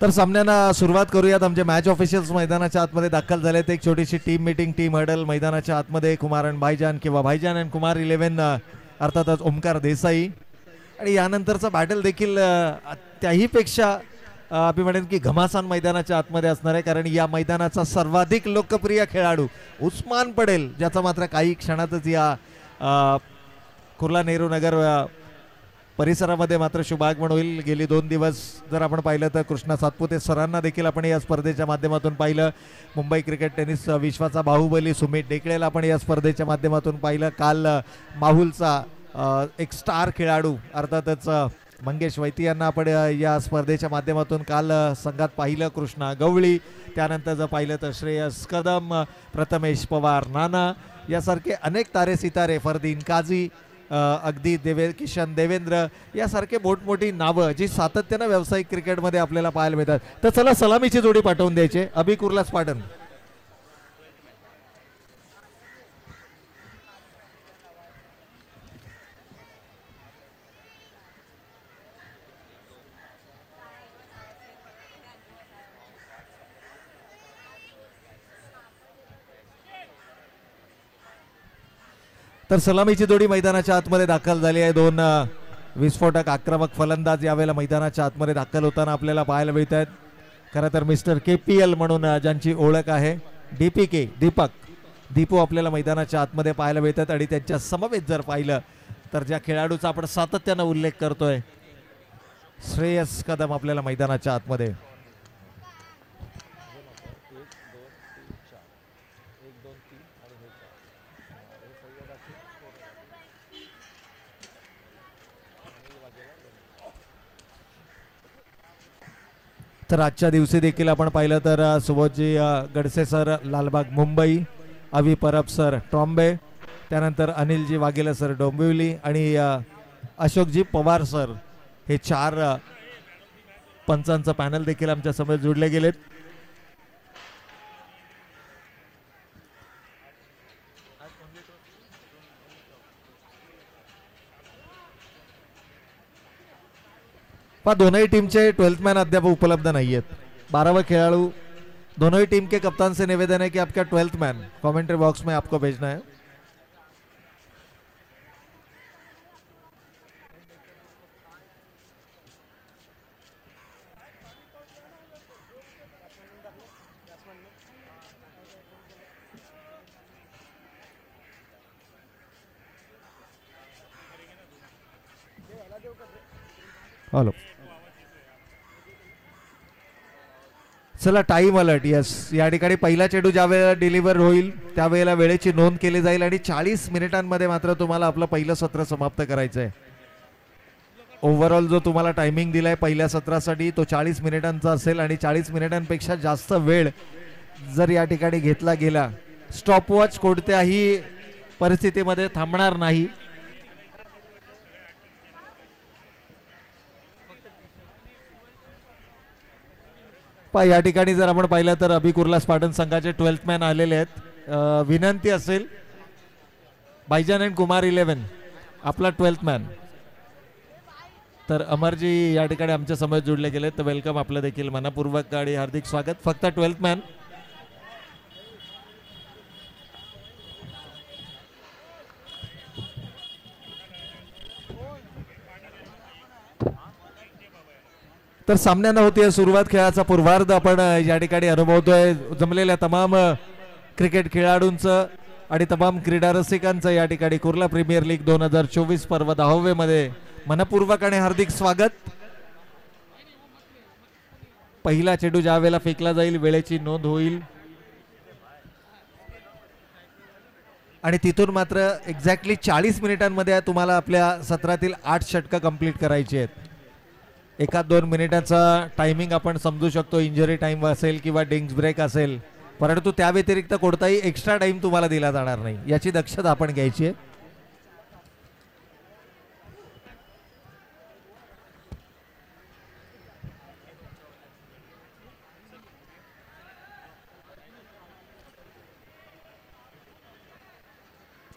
तर सामन्यांना सुरुवात करूयात. आमचे मॅच ऑफिशियल्स मैदानाच्या आतमध्ये दाखल झालेत. एक छोटीशी टीम मीटिंग टीम हडल मैदानाच्या आतमध्ये कुमार अँड भाईजान किंवा भाईजान अँड कुमार इलेव्हन अर्थातच ओमकार देसाई. आणि यानंतरचा बॅटल देखील त्याहीपेक्षा मी म्हणेन की घमासान मैदानाच्या आतमध्ये असणार आहे. कारण या मैदानाचा सर्वाधिक लोकप्रिय खेळाडू उस्मान पडेल ज्याचा मात्र काही क्षणातच या कुर्ला नेहरू नगर परिसरामध्ये मात्र शुभागमन होईल. गेली दोन दिवस जर आपण पाहिलं तर कृष्णा सातपुते सरांना देखील आपण या स्पर्धेच्या माध्यमातून पाहिलं. मुंबई क्रिकेट टेनिस विश्वाचा बाहुबली सुमित डेकळेला आपण या स्पर्धेच्या माध्यमातून पाहिलं. काल माहुलचा एक स्टार खेळाडू अर्थातच मंगेश वैती यांना आपण या स्पर्धेच्या माध्यमातून काल संघात पाहिलं. कृष्णा गवळी त्यानंतर जर पाहिलं तर श्रेयस कदम प्रथमेश पवार नाना यासारखे अनेक तारे सितारे फरदीन काझी अगदी देवे किशन देवेंद्र यासारखे मोठमोठी नावं जी सातत्यानं व्यावसायिक क्रिकेटमध्ये आपल्याला पाहायला मिळतात. तर चला सलामीची जोडी पाठवून द्यायची. अभि कुर्लास पाटण तर सलामीची जोडी मैदानाच्या आतमध्ये दाखल झाली आहे. दोन विस्फोटक आक्रमक फलंदाज यावेळेला मैदानाच्या आतमध्ये दाखल होताना आपल्याला पाहायला मिळत आहेत खरं तर मिस्टर के पी एल म्हणून ज्यांची ओळख आहे D P K Deepak Deepu आपल्याला मैदानाच्या आतमध्ये पाहायला मिळतात आणि त्यांच्या समवेत जर पाहिलं तर ज्या खेळाडूचा आपण सातत्यानं उल्लेख करतोय श्रेयस कदम आपल्याला मैदानाच्या आतमध्ये. तर आजच्या दिवशी देखील आपण पाहिलं तर सुबोधजी गडसे सर लालबाग मुंबई अवी परब सर ट्रॉम्बे त्यानंतर अनिलजी वाघेला सर डोंबिवली आणि अशोकजी पवार सर हे चार पंचांचं पॅनल देखील आमच्यासमोर जोडले गेलेत. दोनों टीमचे ट्वेल्थ मैन अद्याप उपलब्ध नहीं है बारहवा खिलाड़ू दोनों ही टीम के कप्तान से निवेदन है कि आपका ट्वेल्थ मैन. कमेंट्री बॉक्स में आपको भेजना है. हॅलो। चला टाईम अलर्ट यस या ठिकाणी पहिला चेंडू ज्या वेळेला डिलिव्हर होईल त्यावेळेला वेळेची नोंद केली जाईल आणि चाळीस मिनिटांमध्ये मात्र तुम्हाला आपलं पहिलं सत्र समाप्त करायचं आहे ओव्हरऑल जो तुम्हाला टायमिंग दिलाय पहिल्या सत्रासाठी तो चाळीस मिनिटांचा असेल आणि चाळीस मिनिटांपेक्षा जास्त वेळ जर या ठिकाणी घेतला गेला स्टॉपवॉच कोणत्याही परिस्थितीमध्ये थांबणार नाही. पहा या ठिकाणी जर आपण पाहिलं तर अभि कुर्ला स्पाटन संघाचे ट्वेल्थ मॅन आलेले आहेत. विनंती असेल भाईजान अँड कुमार इलेव्हन आपला ट्वेल्थ मॅन. तर अमरजी या ठिकाणी आमच्यासमोर जोडले गेले तर वेलकम आपलं देखील मनापूर्वक आणि हार्दिक स्वागत. फक्त ट्वेल्थ मॅन. तर सामन्यांना होती सुरुवात. खेळाचा पूर्वार्ध आपण या ठिकाणी अनुभवतोय. जमलेल्या तमाम क्रिकेट खेळाडूंचं आणि तमाम क्रीडा रसिकांचं या ठिकाणी कुर्ला प्रीमियर लीग दोन हजार चोवीस पर्व दहावे मध्ये मनपूर्वक आणि हार्दिक स्वागत. पहिला चेंडू ज्या वेळेला फेकला जाईल वेळेची नोंद होईल. आणि तिथून मात्र एक्झॅक्टली चाळीस मिनिटांमध्ये तुम्हाला आपल्या सत्रातील आठ षटकं कंप्लीट करायची आहेत. एका दोन मिनिटाचा टायमिंग आपण समजू शकतो. इंजरी टाईम असेल किंवा डिंग्स ब्रेक असेल. परंतु त्या व्यतिरिक्त कोणताही एक्स्ट्रा टाईम तुम्हाला दिला जाणार नाही. याची दक्षता आपण घ्यायची आहे.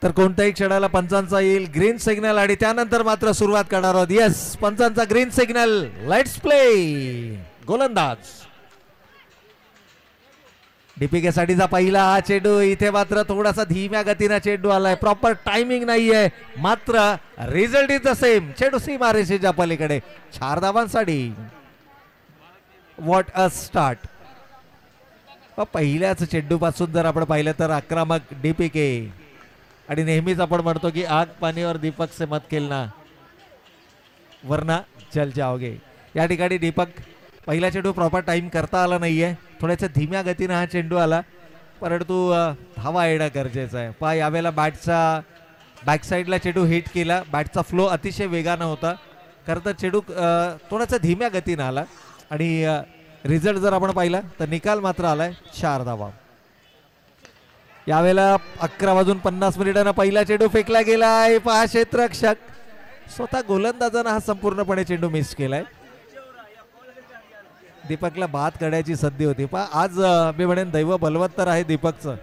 तर कोणत्याही क्षणाला पंचांचा येईल ग्रीन सिग्नल आणि त्यानंतर मात्र सुरुवात करणार आहोत. येस पंचांचा ग्रीन सिग्नल. लाईट्स प्ले गोलंदाज. डीपीके साठीचा पहिला हा चेंडू. इथे मात्र थोडासा धीम्या गतीनं चेंडू आलाय. प्रॉपर टायमिंग नाहीये. मात्र रिझल्ट इज द सेम चेंडू सीमा रेषेच्या पलीकडे. चार धावांसाठी व्हॉट अ स्टार्ट पहिल्याच चेंडूपासून जर आपण पाहिलं तर आक्रमक डीपीके आणि नेहमीच आपण म्हणतो की आग पाणीवर दीपक से मत ना वरना जल जाओगे. या ठिकाणी दीपक पहिला चेंडू प्रॉपर टाइम करता आला नाहीये. थोड्याशा धीम्या गतीनं हा चेंडू आला. परंतु धावा येणं गरजेचं आहे. पहा यावेळेला बॅटचा बॅकसाईडला चेडू चेंडू हिट केला. बॅटचा फ्लो अतिशय वेगानं होता. खरं तर चेंडू थोडासा धीम्या गतीनं आला. आणि रिझल्ट जर आपण पाहिला तर निकाल मात्र आलाय चार धावा यावेळेला अकरा वाजून पन्नास मिनिटांना पहिला चेंडू फेकला गेला आहे पहा क्षेत्ररक्षक. स्वतः गोलंदाजानं हा संपूर्णपणे चेंडू मिस केलाय. दीपकला बाद करण्याची संधी होती. पहा आज मी म्हणेन दैव बलवत्तर आहे दीपकचं.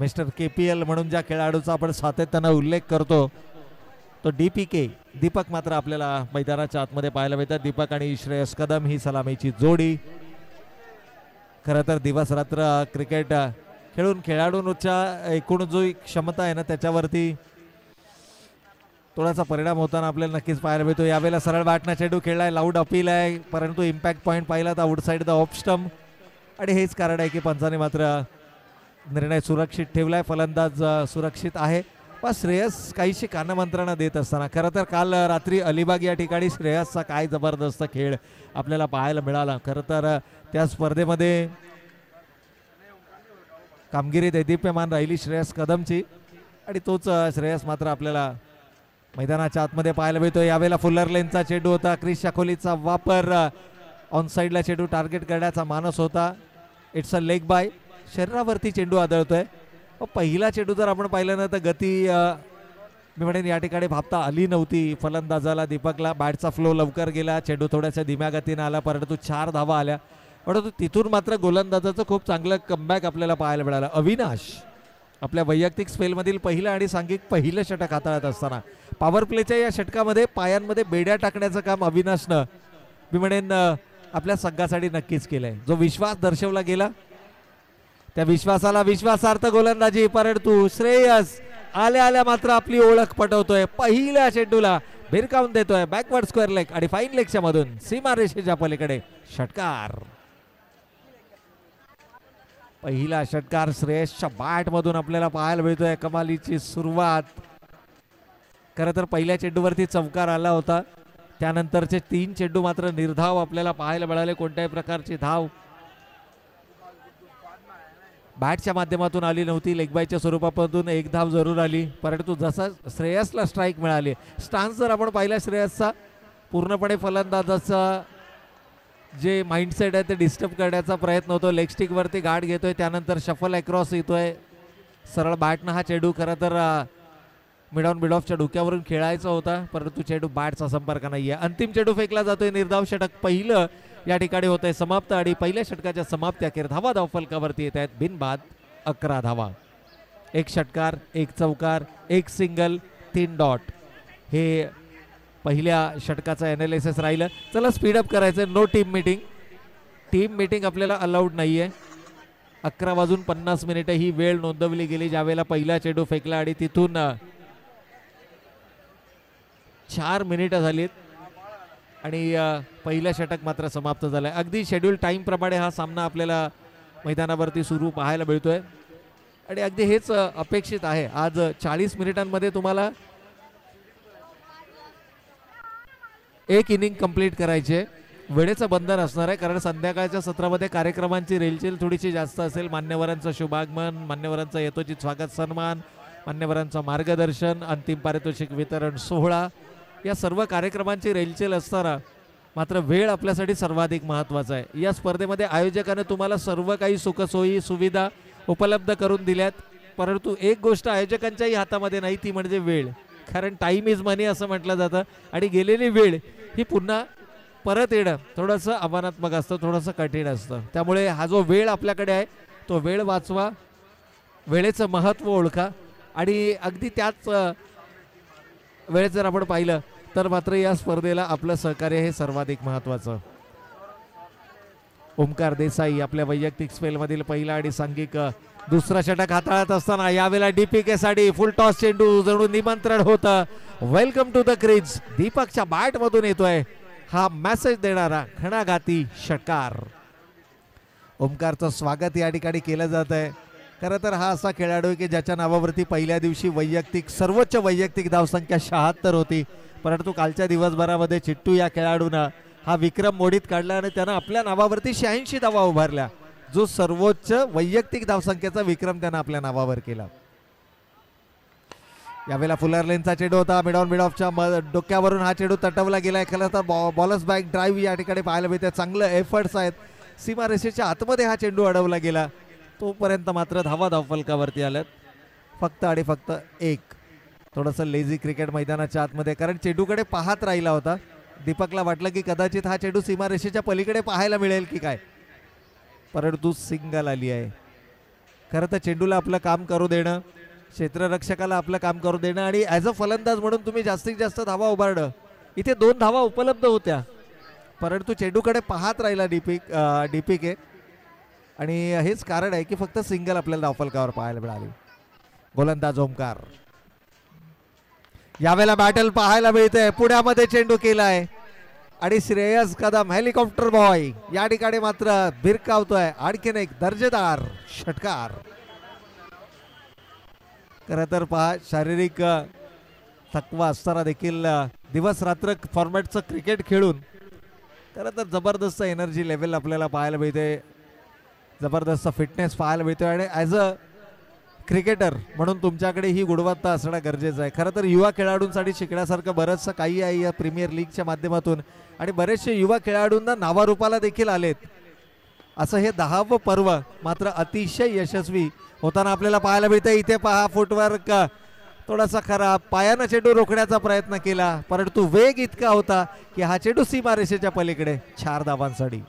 मिस्टर के पी एल म्हणून ज्या खेळाडूचा आपण सातत्यानं उल्लेख करतो तो डी पी के दीपक मात्र आपल्याला मैदानाच्या आतमध्ये पाहायला मिळतात. दीपक आणि श्रेयस कदम ही सलामीची जोडी. खरं तर दिवस रात्र क्रिकेट खेळून खेळाडूंच्या एकूण जो क्षमता आहे ना त्याच्यावरती थोडासा परिणाम होताना आपल्याला नक्कीच पाहायला मिळतो. यावेळेला सरळ वाटणा चेंडू खेळलाय लाऊड अपील आहे परंतु इम्पॅक्ट पॉईंट पाहिला तर आउटसाईड द ऑफ आणि हेच कारण आहे की पंचाने मात्र निर्णय सुरक्षित ठेवलाय फलंदाज सुरक्षित आहे. पण श्रेयस काहीशी कानमंत्रणा देत असताना खरं तर काल रात्री अलिबाग या ठिकाणी श्रेयसचा काय जबरदस्त खेळ आपल्याला पाहायला मिळाला. खरं तर त्या स्पर्धेमध्ये कामगिरी दैदिप्यमान राहिली श्रेयस कदमची. आणि तोच श्रेयस मात्र आपल्याला मैदानाच्या आतमध्ये पाहायला मिळतो यावेळेला फुल्लर लेनचा चेंडू होता. क्रिश शाखोलीचा वापर ऑन साईडला चेंडू टार्गेट करण्याचा मानस होता. इट्स अ लेग बाय शरीरावरती चेंडू आदळतोय. पहिला चेंडू जर आपण पाहिलं ना तर गती मी म्हणेन या ठिकाणी भापता आली नव्हती. फलंदाजाला दीपकला बॅटचा फ्लो लवकर गेला. चेंडू थोड्याशा धीम्या गतीनं आला. परंतु चार धावा आल्या. परंतु तिथून मात्र गोलंदाजाचं खूप चांगलं कमबॅक आपल्याला पाहायला मिळालं. अविनाश आपल्या वैयक्तिक स्पेलमधील पहिलं आणि सांघिक पहिलं षटक हाताळत असताना. पॉवर प्लेच्या या षटकामध्ये पायांमध्ये बेड्या टाकण्याचं काम अविनाशनं मी म्हणेन आपल्या संघासाठी नक्कीच केलंय. जो विश्वास दर्शवला गेला त्या विश्वासाला विश्वासार्थ गोलंदाजी. परंतु श्रेयस आल्या आल्या मात्र आपली ओळख पटवतोय. पहिल्या चेंडूला भिरकावून देतोय. बॅकवर्ड स्क्वेअर लेग आणि फाईन लेगच्या मधून सीमा रेषेच्या पलीकडे षटकार. पहिला षटकार श्रेयसच्या बॅट मधून आपल्याला पाहायला मिळतोय कमालीची सुरुवात. खरं तर पहिल्या चेंडूवरती चौकार आला होता. त्यानंतरचे तीन चेंडू मात्र निर्धाव आपल्याला पाहायला मिळाले. कोणत्याही प्रकारची धाव बॅटच्या माध्यमातून आली नव्हती. लेगबायच्या स्वरूपामधून एक धाव जरूर आली. परंतु जसा श्रेयसला स्ट्राईक मिळाली स्टान्स जर आपण पाहिला श्रेयसचा पूर्णपणे फलंदाजाचा जे माइंडसेट आहे ते डिस्टर्ब करण्याचा प्रयत्न होतो. लेगस्टिकवरती गाठ घेतोय त्यानंतर शफल अक्रॉस येतोय. सरळ बॅटनं हा चेंडू खरं तर मिडॉन ऑन डोक्यावरून खेळायचा होता. परंतु चेंडू बॅटचा संपर्क नाही आहे अंतिम चेंडू फेकला जातोय निर्धाव षटक. पहिलं या ठिकाणी होत आहे समाप्त आणि पहिल्या षटकाच्या समाप्ती अखेर धावा धाव फलकावरती येत आहेत. बिनबाद अकरा धावा. एक षटकार एक चौकार एक सिंगल तीन डॉट हे पहिल्या षटकाचं अनालिसिस राहिलं. चला स्पीडअप करायचं. No team meeting team meeting आपल्याला अलाउड नाही आहे अकरा वाजून पन्नास मिनिटं ही वेळ नोंदवली गेली. ज्यावेळेला पहिला चेंडू फेकला आणि तिथून चार मिनिटं झालीत. आणि पहिला पहिलं षटक मात्र समाप्त झालंय. अगदी शेड्यूल टाईमप्रमाणे हा सामना आपल्याला मैदानावरती सुरू पाहायला मिळतोय. आणि अगदी हेच अपेक्षित आहे. आज चाळीस मिनिटांमध्ये तुम्हाला एक इनिंग कंप्लीट करायचे वेळेचं बंधन असणार आहे कारण संध्याकाळच्या सत्रामध्ये कार्यक्रमांची रेलचेल थोडीशी जास्त असेल. मान्यवरांचं शुभागमन मान्यवरांचं यथोचित स्वागत सन्मान मान्यवरांचं मार्गदर्शन अंतिम पारितोषिक वितरण सोहळा. या सर्व कार्यक्रमांची रेलचेल असताना मात्र वेळ आपल्यासाठी सर्वाधिक महत्त्वाचा आहे. या स्पर्धेमध्ये आयोजकाने तुम्हाला सर्व काही सुखसोयी सुविधा उपलब्ध करून दिल्यात. परंतु एक गोष्ट आयोजकांच्याही हातामध्ये नाही ती म्हणजे वेळ. कारण टाईम इज मनी असं म्हटलं जातं. आणि गेलेली वेळ ही पुन्हा परत येणं थोडंसं आव्हानात्मक असतं थोडंसं कठीण असतं. त्यामुळे हा जो वेळ आपल्याकडे आहे तो वेळ वाचवा वेळेचं महत्त्व ओळखा आणि अगदी त्याच वेळेत जर आपण पाहिलं तर मात्र या स्पर्धेला आपलं सहकार्य हे सर्वाधिक महत्त्वाचं. ओमकार देसाई आपल्या वैयक्तिक स्पेलमधील पहिला आणि सांघिक दुसरा षटक हाताळत असताना यावेळेला डीपीके साठी फुल टॉस चेंडू जणू निमंत्रण होतं. वेलकम टू द क्रीज दीपकच्या बॅट मधून येतोय हा मेसेज देणारा घणाघाती षटकार. ओमकारचं स्वागत या ठिकाणी केलं जात आहे. खरं तर हा असा खेळाडू आहे की ज्याच्या नावावरती पहिल्या दिवशी वैयक्तिक सर्वोच्च वैयक्तिक धावसंख्या शहात्तर होती. परंतु कालच्या दिवसभरामध्ये चिट्टू या खेळाडूनं हा विक्रम मोडीत काढला आणि त्यानं आपल्या नावावरती शहाऐंशी धावा उभारल्या. जो सर्वोच्च वैयक्तिक धावसंख्येचा विक्रम त्यानं आपल्या नावावर केला. यावेळेला फुलर लेनचा चेडू होता मिडॉन मिडॉफच्या मिड ऑफच्या म- डोक्यावरून हा चेडू तटवला गेलाय. खरं तर बॉ बॉलर्स बॅक ड्राईव्ह या ठिकाणी पाहायला मिळते. चांगलं एफर्ट्स आहेत. सीमारेषेच्या आतमध्ये हा चेंडू अडवला गेला. तोपर्यंत मात्र धावा धावफलकावरती आल्यात. फक्त आणि फक्त एक. थोडंसं लेझी क्रिकेट मैदानाच्या आतमध्ये कारण चेंडूकडे पाहत राहिला होता. दीपकला वाटलं की कदाचित हा चेंडू सीमारेषेच्या पलीकडे पाहायला मिळेल की काय? परंतु सिंगल आली आहे. खरं तर चेंडूला आपलं काम करू देणं क्षेत्ररक्षकाला आपलं काम करू देणं आणि ॲज अ फलंदाज म्हणून तुम्ही जास्तीत जास्त धावा उभारणं. इथे दोन धावा उपलब्ध होत्या. परंतु चेंडूकडे पाहत राहिला डीपी डीपी के. आणि हेच कारण आहे की फक्त सिंगल आपल्याला धावफलकावर पाहायला मिळाली. गोलंदाज ओमकार. यावेळेला बॅटल पाहायला मिळते पुण्यामध्ये चेंडू केला आहे आणि श्रेयस कदम हेलिकॉप्टर बॉय. या ठिकाणी मात्र भिरकावतोय आणखीन एक दर्जेदार षटकार. खर तर पहा शारीरिक थकवा असताना देखील दिवस रात्र फॉर्मॅटचं क्रिकेट खेळून खरं तर जबरदस्त एनर्जी लेवल आपल्याला पाहायला मिळते. जबरदस्त फिटनेस पाहायला मिळतो आणि ॲज अ क्रिकेटर म्हणून तुमच्याकडे ही गुणवत्ता असणं गरजेचं आहे. खरं तर युवा खेळाडूंसाठी शिकण्यासारखं बरंचसं काही आहे या प्रीमियर लीगच्या माध्यमातून. आणि बरेचसे युवा खेळाडूंना नावारूपाला देखील आलेत. असं हे दहावं पर्व मात्र अतिशय यशस्वी होताना आपल्याला पाहायला मिळतं इथे पहा फुटवर्क थोडासा खराब पायानं चेंडू रोखण्याचा प्रयत्न केला. परंतु वेग इतका होता की हा चेंडू सीमारेषेच्या पलीकडे चार धावांसाठी.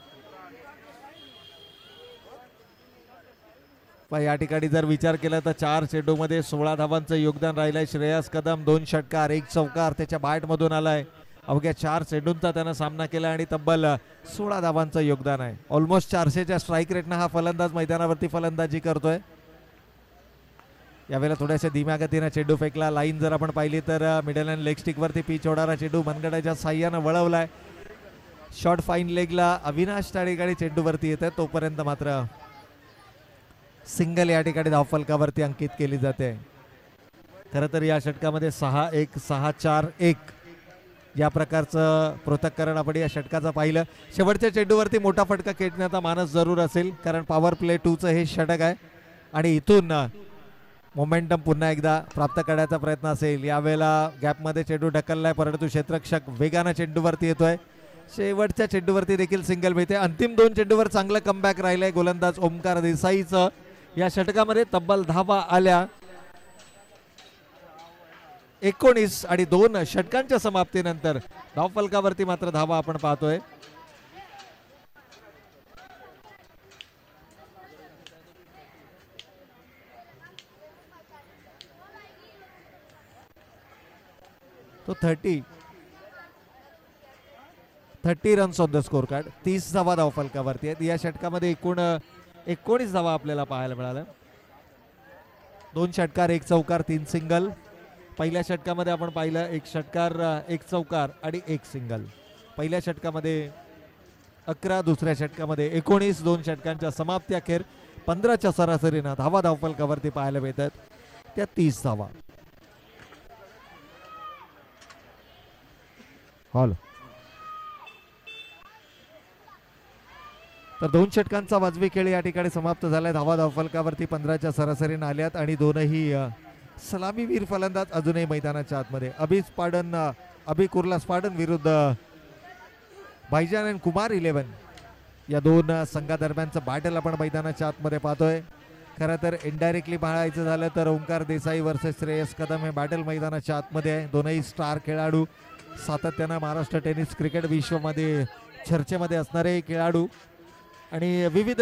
या ठिकाणी जर विचार केला तर चार चेंडूमध्ये सोळा धावांचं योगदान राहिलंय. श्रेयस कदम दोन षटकार एक चौकार त्याच्या बॅटमधून आलाय. अवघ्या चार चेंडूंचा त्यानं सामना केला आणि तब्बल सोळा धावांचं योगदान आहे. ऑलमोस्ट चारशेच्या स्ट्राईक रेटनं हा फलंदाज मैदानावरती फलंदाजी करतोय. यावेळेला थोड्याशा धीम्या गतीनं चेंडू फेकला. लाईन जर आपण पाहिली तर मिडल अँड लेग स्टिकवरती पिच होणारा चेंडू मनगडाच्या साह्यानं वळवलाय. शॉर्ट फाईन लेगला अविनाश त्या ठिकाणी चेंडूवरती येत. आहे तोपर्यंत मात्र सिंगल या ठिकाणी धावफलकावरती अंकित केली जाते. खरं तर या षटकामध्ये सहा एक सहा चार एक. या प्रकारचं पृथक्करण आपण या षटकाचं पाहिलं. शेवटच्या चेंडूवरती मोठा फटका खेळण्याचा मानस जरूर असेल कारण पॉवर प्ले टूचं हे षटक आहे. आणि इथून मोमेंटम पुन्हा एकदा प्राप्त करण्याचा प्रयत्न असेल. यावेळेला गॅपमध्ये चेंडू ढकललाय परंतु क्षेत्रक्षक वेगानं चेंडूवरती येतोय. शेवटच्या चेंडूवरती देखील सिंगल मिळते. अंतिम दोन चेंडूवर चांगलं कमबॅक राहिलंय गोलंदाज ओमकार देसाईचं. या षटकामध्ये तब्बल धावा आल्या. एकोणीस आणि दोन षटकांच्या समाप्तीनंतर धावफलकावरती मात्र धावा आपण पाहतोय. तो thirty thirty runs on the score card तीस धावा धावफलकावरती आहेत. या षटकामध्ये एकूण एकोणीस धावा आपल्याला पाहायला मिळाल्या. दोन षटकार एक चौकार तीन सिंगल पहिल्या षटकामध्ये आपण पाहिलं एक षटकार एक चौकार आणि एक सिंगल. पहिल्या षटकामध्ये अकरा दुसऱ्या षटकामध्ये एकोणीस दोन षटकांच्या समाप्ती अखेर पंधराच्या सरासरीनं धावा धावफलकावरती पाहायला मिळतात. त्या तीस धावा हॉल. तर दोन षटकांचा वाजवी खेळ या ठिकाणी समाप्त झालाय. धावा धावफलकावरती पंधराच्या सरासरीनं आल्यात आणि दोनही सलामीवीर फलंदाज अजूनही मैदानाच्या आतमध्ये. अभिज स्पाडन अ, अभि कुर्ला स्पाडन विरुद्ध भाईजान अँड कुमार इलेव्हन. या दोन संघादरम्यानचं बॅटल आपण मैदानाच्या आतमध्ये पाहतोय. खरं तर इनडायरेक्टली पाहायचं झालं तर ओंकार देसाई वर्सेस श्रेयस कदम हे बॅटल मैदानाच्या आतमध्ये आहे. दोनही स्टार खेळाडू सातत्यानं महाराष्ट्र टेनिस क्रिकेट विश्वमध्ये चर्चेमध्ये असणारे खेळाडू. आणि विविध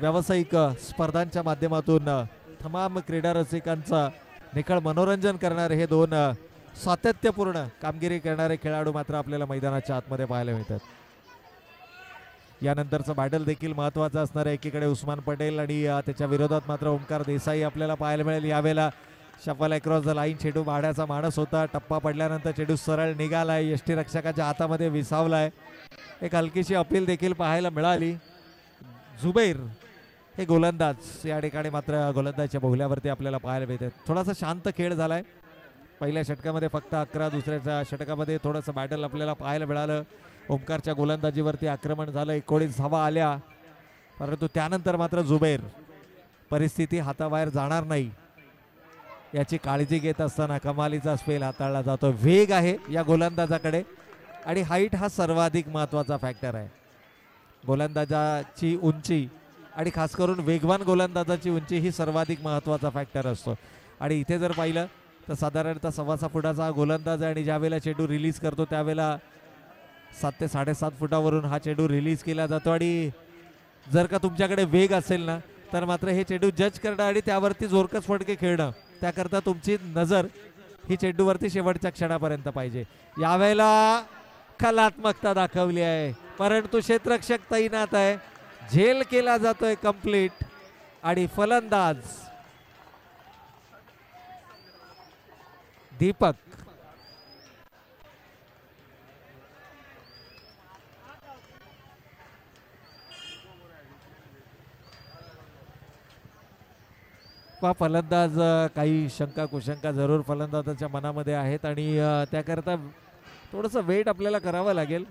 व्यावसायिक स्पर्धांच्या माध्यमातून तमाम क्रीडा रसिकांचा निखळ मनोरंजन करणारे हे दोन सातत्यपूर्ण कामगिरी करणारे खेळाडू मात्र आपल्याला मैदानाच्या आतमध्ये पाहायला मिळतात. यानंतरचं बॅटल देखील महत्वाचं असणार आहे. एकीकडे उस्मान पटेल आणि त्याच्या विरोधात मात्र ओमकार देसाई आपल्याला पाहायला मिळेल. यावेळेला शफल अक्रॉस द लाईन चेडू भाड्याचा माणस होता. टप्पा पडल्यानंतर चेडू सरळ निघालाय. यष्टी रक्षकाच्या हातामध्ये विसावलाय. एक हलकीशी अपील देखील पाहायला मिळाली. जुबैर हे गोलंदाज या ठिकाणी मात्र गोलंदाजच्या बोगल्यावरती आपल्याला पाहायला मिळते. थोडासा शांत खेळ झालाय. पहिल्या षटकामध्ये फक्त अकरा दुसऱ्याच्या षटकामध्ये थोडंसं बॅटल आपल्याला पाहायला मिळालं. ओमकारच्या गोलंदाजीवरती आक्रमण झालं. एकोणीस धावा आल्या. परंतु त्यानंतर मात्र जुबेर परिस्थिती हाताबाहेर जाणार नाही. याची काळजी घेत असताना कमालीचा स्पेल हाताळला जातो. वेग आहे या गोलंदाजाकडे आणि हाईट हा सर्वाधिक महत्त्वाचा फॅक्टर आहे. गोलंदाजाची उंची आणि खास करून वेगवान गोलंदाजाची उंची ही सर्वाधिक महत्त्वाचा फॅक्टर असतो. आणि इथे जर पाहिलं तर साधारणतः सव्वासा फुटाचा हा गोलंदाज आहे आणि ज्यावेळेला चेंडू रिलीज करतो त्यावेळेला सात ते साडेसात फुटावरून हा चेंडू रिलीज केला जातो. आणि जर का तुमच्याकडे वेग असेल ना तर मात्र हे चेंडू जज करणं आणि त्यावरती जोरकस फटके खेळणं त्याकरता तुमची नजर ही चेंडूवरती शेवटच्या क्षणापर्यंत पाहिजे. यावेळेला कलात्मकता दाखवली आहे. परंतु क्षेत्रक्षक तैनात आहे. झेल केला जातोय कंप्लीट आणि फलंदाज दीपक. पहा फलंदाज काही शंका कुशंका जरूर फलंदाजाच्या मनामध्ये आहेत आणि त्याकरता थोडंसं वेट आपल्याला करावं लागेल.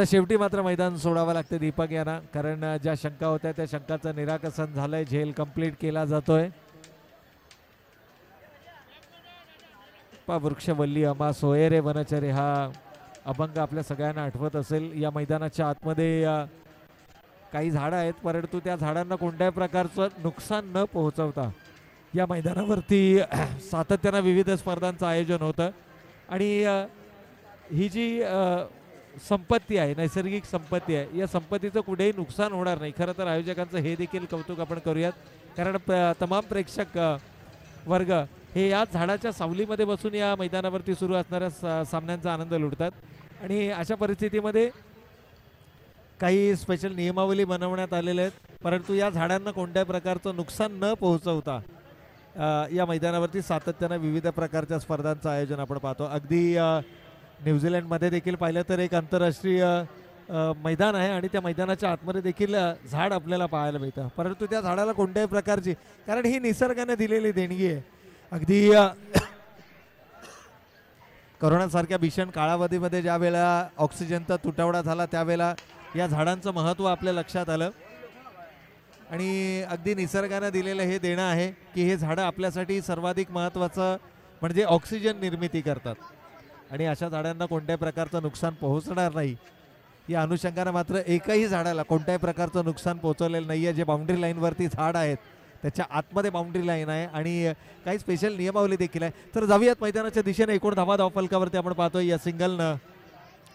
तर शेवटी मात्र मैदान सोडावं लागतं दीपक यांना. कारण ज्या शंका होत्या त्या शंकाचं निराकसन झालंय. झेल कंप्लीट केला जातोय. वृक्षवल्ली अमा सोयरे वनचरे हा अभंग आपल्या सगळ्यांना आठवत असेल. या मैदानाच्या आतमध्ये काही झाडं आहेत परंतु त्या झाडांना कोणत्याही प्रकारचं नुकसान न पोहोचवता या मैदानावरती सातत्यानं विविध स्पर्धांचं आयोजन होतं. आणि ही जी संपत्ती आहे नैसर्गिक संपत्ती आहे. या संपत्तीचं कुठेही नुकसान होणार नाही. खरं तर आयोजकांचं हे देखील कौतुक आपण करूयात. कारण तमाम प्रेक्षक वर्ग हे या झाडाच्या सावलीमध्ये बसून या मैदानावरती सुरू असणाऱ्या सा- सामन्यांचा आनंद लुटतात. आणि अशा परिस्थितीमध्ये काही स्पेशल नियमावली बनवण्यात आलेल्या आहेत. परंतु या झाडांना कोणत्याही प्रकारचं नुकसान न पोहोचवता या मैदानावरती सातत्यानं विविध प्रकारच्या स्पर्धांचं आयोजन आपण पाहतो. अगदी न्यूझीलंडमध्ये देखील पाहिलं तर एक आंतरराष्ट्रीय मैदान आहे आणि त्या मैदानाच्या आतमध्ये देखील झाड आपल्याला पाहायला मिळतं. परंतु त्या झाडाला कोणत्याही प्रकारची कारण ही निसर्गाने दिलेली देणगी आहे. अगदी करोनासारख्या भीषण काळावधीमध्ये ज्या वेळेला ऑक्सिजनचा तुटवडा झाला त्यावेळेला या झाडांचं महत्त्व आपल्या लक्षात आलं. आणि अगदी निसर्गानं दिलेलं हे देणं आहे की हे झाडं आपल्यासाठी सर्वाधिक महत्त्वाचं म्हणजे ऑक्सिजन निर्मिती करतात. आणि अशा झाडांना कोणत्याही प्रकारचं नुकसान पोहोचणार नाही. या अनुषंगानं मात्र एकही झाडाला कोणत्याही प्रकारचं नुकसान पोहोचवलेलं नाही आहे. जे बाउंड्री लाईनवरती झाड आहेत त्याच्या आतमध्ये बाउंड्री लाईन आहे आणि काही स्पेशल नियमावली देखील आहे. तर जाऊयात मैदानाच्या दिशेने. एकूण धावा धावफलकावरती आपण पाहतोय या सिंगलनं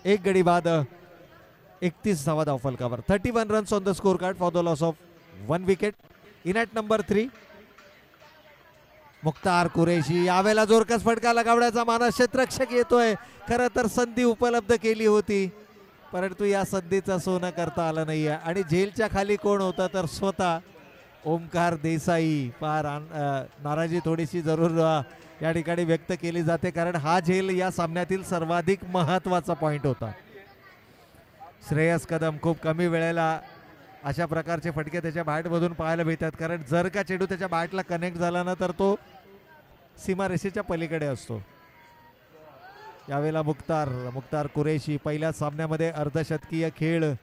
एक गडी बाद एकतीस धावा धावफलकावर thirty one runs on the score card for the loss of one wicket in at number three Mukhtar Qureshi यावेळेला जोरकस फटका लगावण्याचा मानस क्षेत्रक्षक येतोय. खरं तर संधी उपलब्ध केली होती. परंतु या संधीचा सोनं करता आलं नाहीये. आणि जेलच्या खाली कोण होता तर स्वतः ओमकार देसाई. फार आन- नाराजी थोडीशी जरूर या ठिकाणी व्यक्त केली जाते. कारण हा झेल या सामन्यातील सर्वाधिक महत्त्वाचा पॉइंट होता. श्रेयस कदम खूप कमी वेळेला अशा प्रकारचे फटके त्याच्या बॅटमधून पाहायला मिळतात. कारण जर का चेंडू त्याच्या बॅटला कनेक्ट झाला ना तर तो सीमारेषेच्या पलीकडे असतो. यावेळेला मुक्तार मुक्तार कुरेशी पहिल्या सामन्यामध्ये अर्धशतकीय खेळ.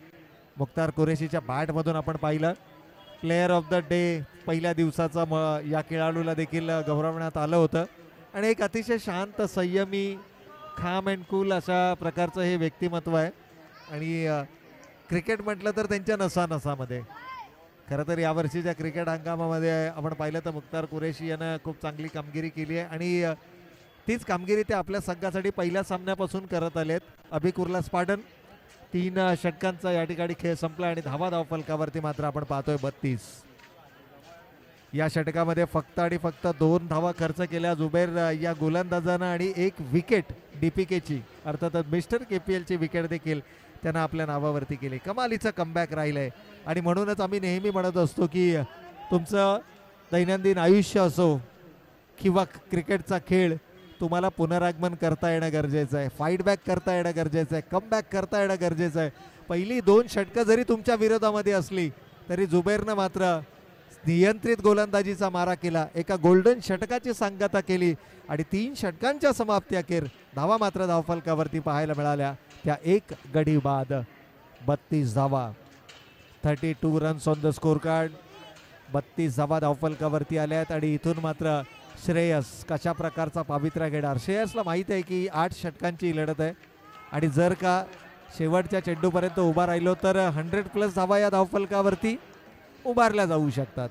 मुक्तार कुरेशीच्या बॅटमधून आपण पाहिलं. प्लेयर ऑफ द डे पहिल्या दिवसाचा म या खेळाडूला देखील गौरवण्यात आलं होतं. आणि एक अतिशय शांत संयमी खाम अँड कूल अशा प्रकारचं हे व्यक्तिमत्व आहे. आणि क्रिकेट म्हटलं तर त्यांच्या नसा नसामध्ये खरं तर यावर्षीच्या क्रिकेट हंगामामध्ये आपण पाहिलं तर मुख्तार कुरेशी यानं खूप चांगली कामगिरी केली आहे. आणि तीच कामगिरी ते आपल्या संघासाठी पहिल्या सामन्यापासून करत आले आहेत अभिकुर्ला स्पाडन. तीन षटकांचा या ठिकाणी खेळ संपला आणि धावा धाव फलकावरती मात्र आपण पाहतोय बत्तीस. या षटकामध्ये फक्त आणि फक्त दोन धावा खर्च केल्या. जुबेर या गोलंदाजानं आणि एक विकेट डीपीकेची अर्थातच मिस्टर के पी एलची विकेट देखील त्यानं आपल्या नावावरती केली. कमालीचं कमबॅक राहिलंय. आणि म्हणूनच आम्ही नेहमी म्हणत असतो की तुमचं दैनंदिन आयुष्य असो किंवा क्रिकेटचा खेळ तुम्हाला पुनरागमन करता येणं गरजेचं आहे. फाईट बॅक करता येणं गरजेचं आहे. कमबॅक करता येणं गरजेचं आहे. पहिली दोन षटकं जरी तुमच्या विरोधामध्ये असली तरी जुबेरनं मात्र नियंत्रित गोलंदाजीचा मारा केला. एका गोल्डन षटकाची सांगता केली. आणि तीन षटकांच्या समाप्ती अखेर धावा मात्र धावफलकावरती पाहायला मिळाल्या. त्या एक गडी बाद बत्तीस धावा. Thirty two runs on the score card बत्तीस धावा धावफलकावरती आल्या आहेत आणि इथून मात्र श्रेयस कशा प्रकारचा पावित्रा घेणार? श्रेयसला माहीत आहे की आठ षटकांची लढत आहे. आणि जर का शेवटच्या चेंडूपर्यंत उभा राहिलो तर हंड्रेड प्लस धावा या धावफलकावरती उभारल्या जाऊ शकतात.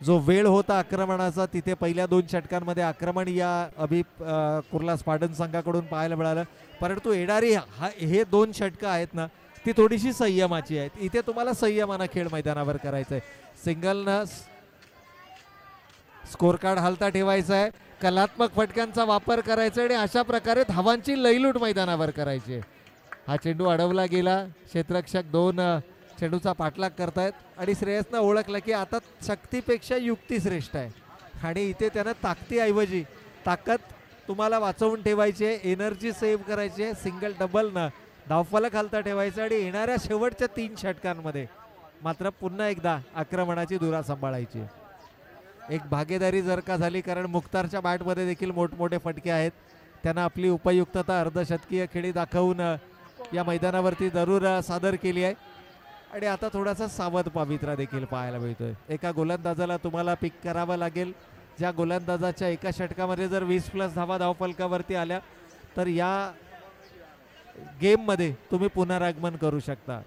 जो वेळ होता आक्रमणाचा तिथे पहिल्या दोन षटकांमध्ये आक्रमण या अभि कुर्ला स्पाडन संघाकडून पाहायला मिळालं. परंतु येणारी हा हे दोन षटकं आहेत ना ती थोडीशी संयमाची आहेत. इथे तुम्हाला संयमानं खेळ मैदानावर करायचा आहे सिंगलनं स्कोर कार्ड हालता ठेवायचा आहे कलात्मक फटक्यांचा वापर करायचा आणि अशा प्रकारे धावांची लईलूट मैदानावर करायची हा चेंडू अडवला गेला. क्षेत्ररक्षक दोन चेंडूचा पाठलाग करतायत. आणि श्रेयसनं ओळखलं की आता शक्तीपेक्षा युक्ती श्रेष्ठ आहे. आणि इथे त्यानं ताकदीऐवजी ताकद तुम्हाला वाचवून ठेवायची आहे. एनर्जी सेव्ह करायची आहे. सिंगल डबलनं धावफलक हलता ठेवायचं आणि येणाऱ्या शेवटच्या तीन षटकांमध्ये मात्र पुन्हा एकदा आक्रमणाची धुरा सांभाळायची एक भागीदारी जर का झाली कारण मुख्तारच्या बॅटमध्ये देखील मोठमोठे फटके आहेत. त्यांना आपली उपयुक्तता अर्धशतकीय खेळी दाखवून या मैदानावरती जरूर सादर केली आहे. आणि आता थोडासा सावध पावित्रा देखील पाहायला मिळतोय. एका गोलंदाजाला तुम्हाला पिक करावं लागेल. ज्या गोलंदाजाच्या एका षटकामध्ये जर वीस प्लस धावा धावफलकावरती आल्या तर या गेममध्ये तुम्ही पुनरागमन करू शकता.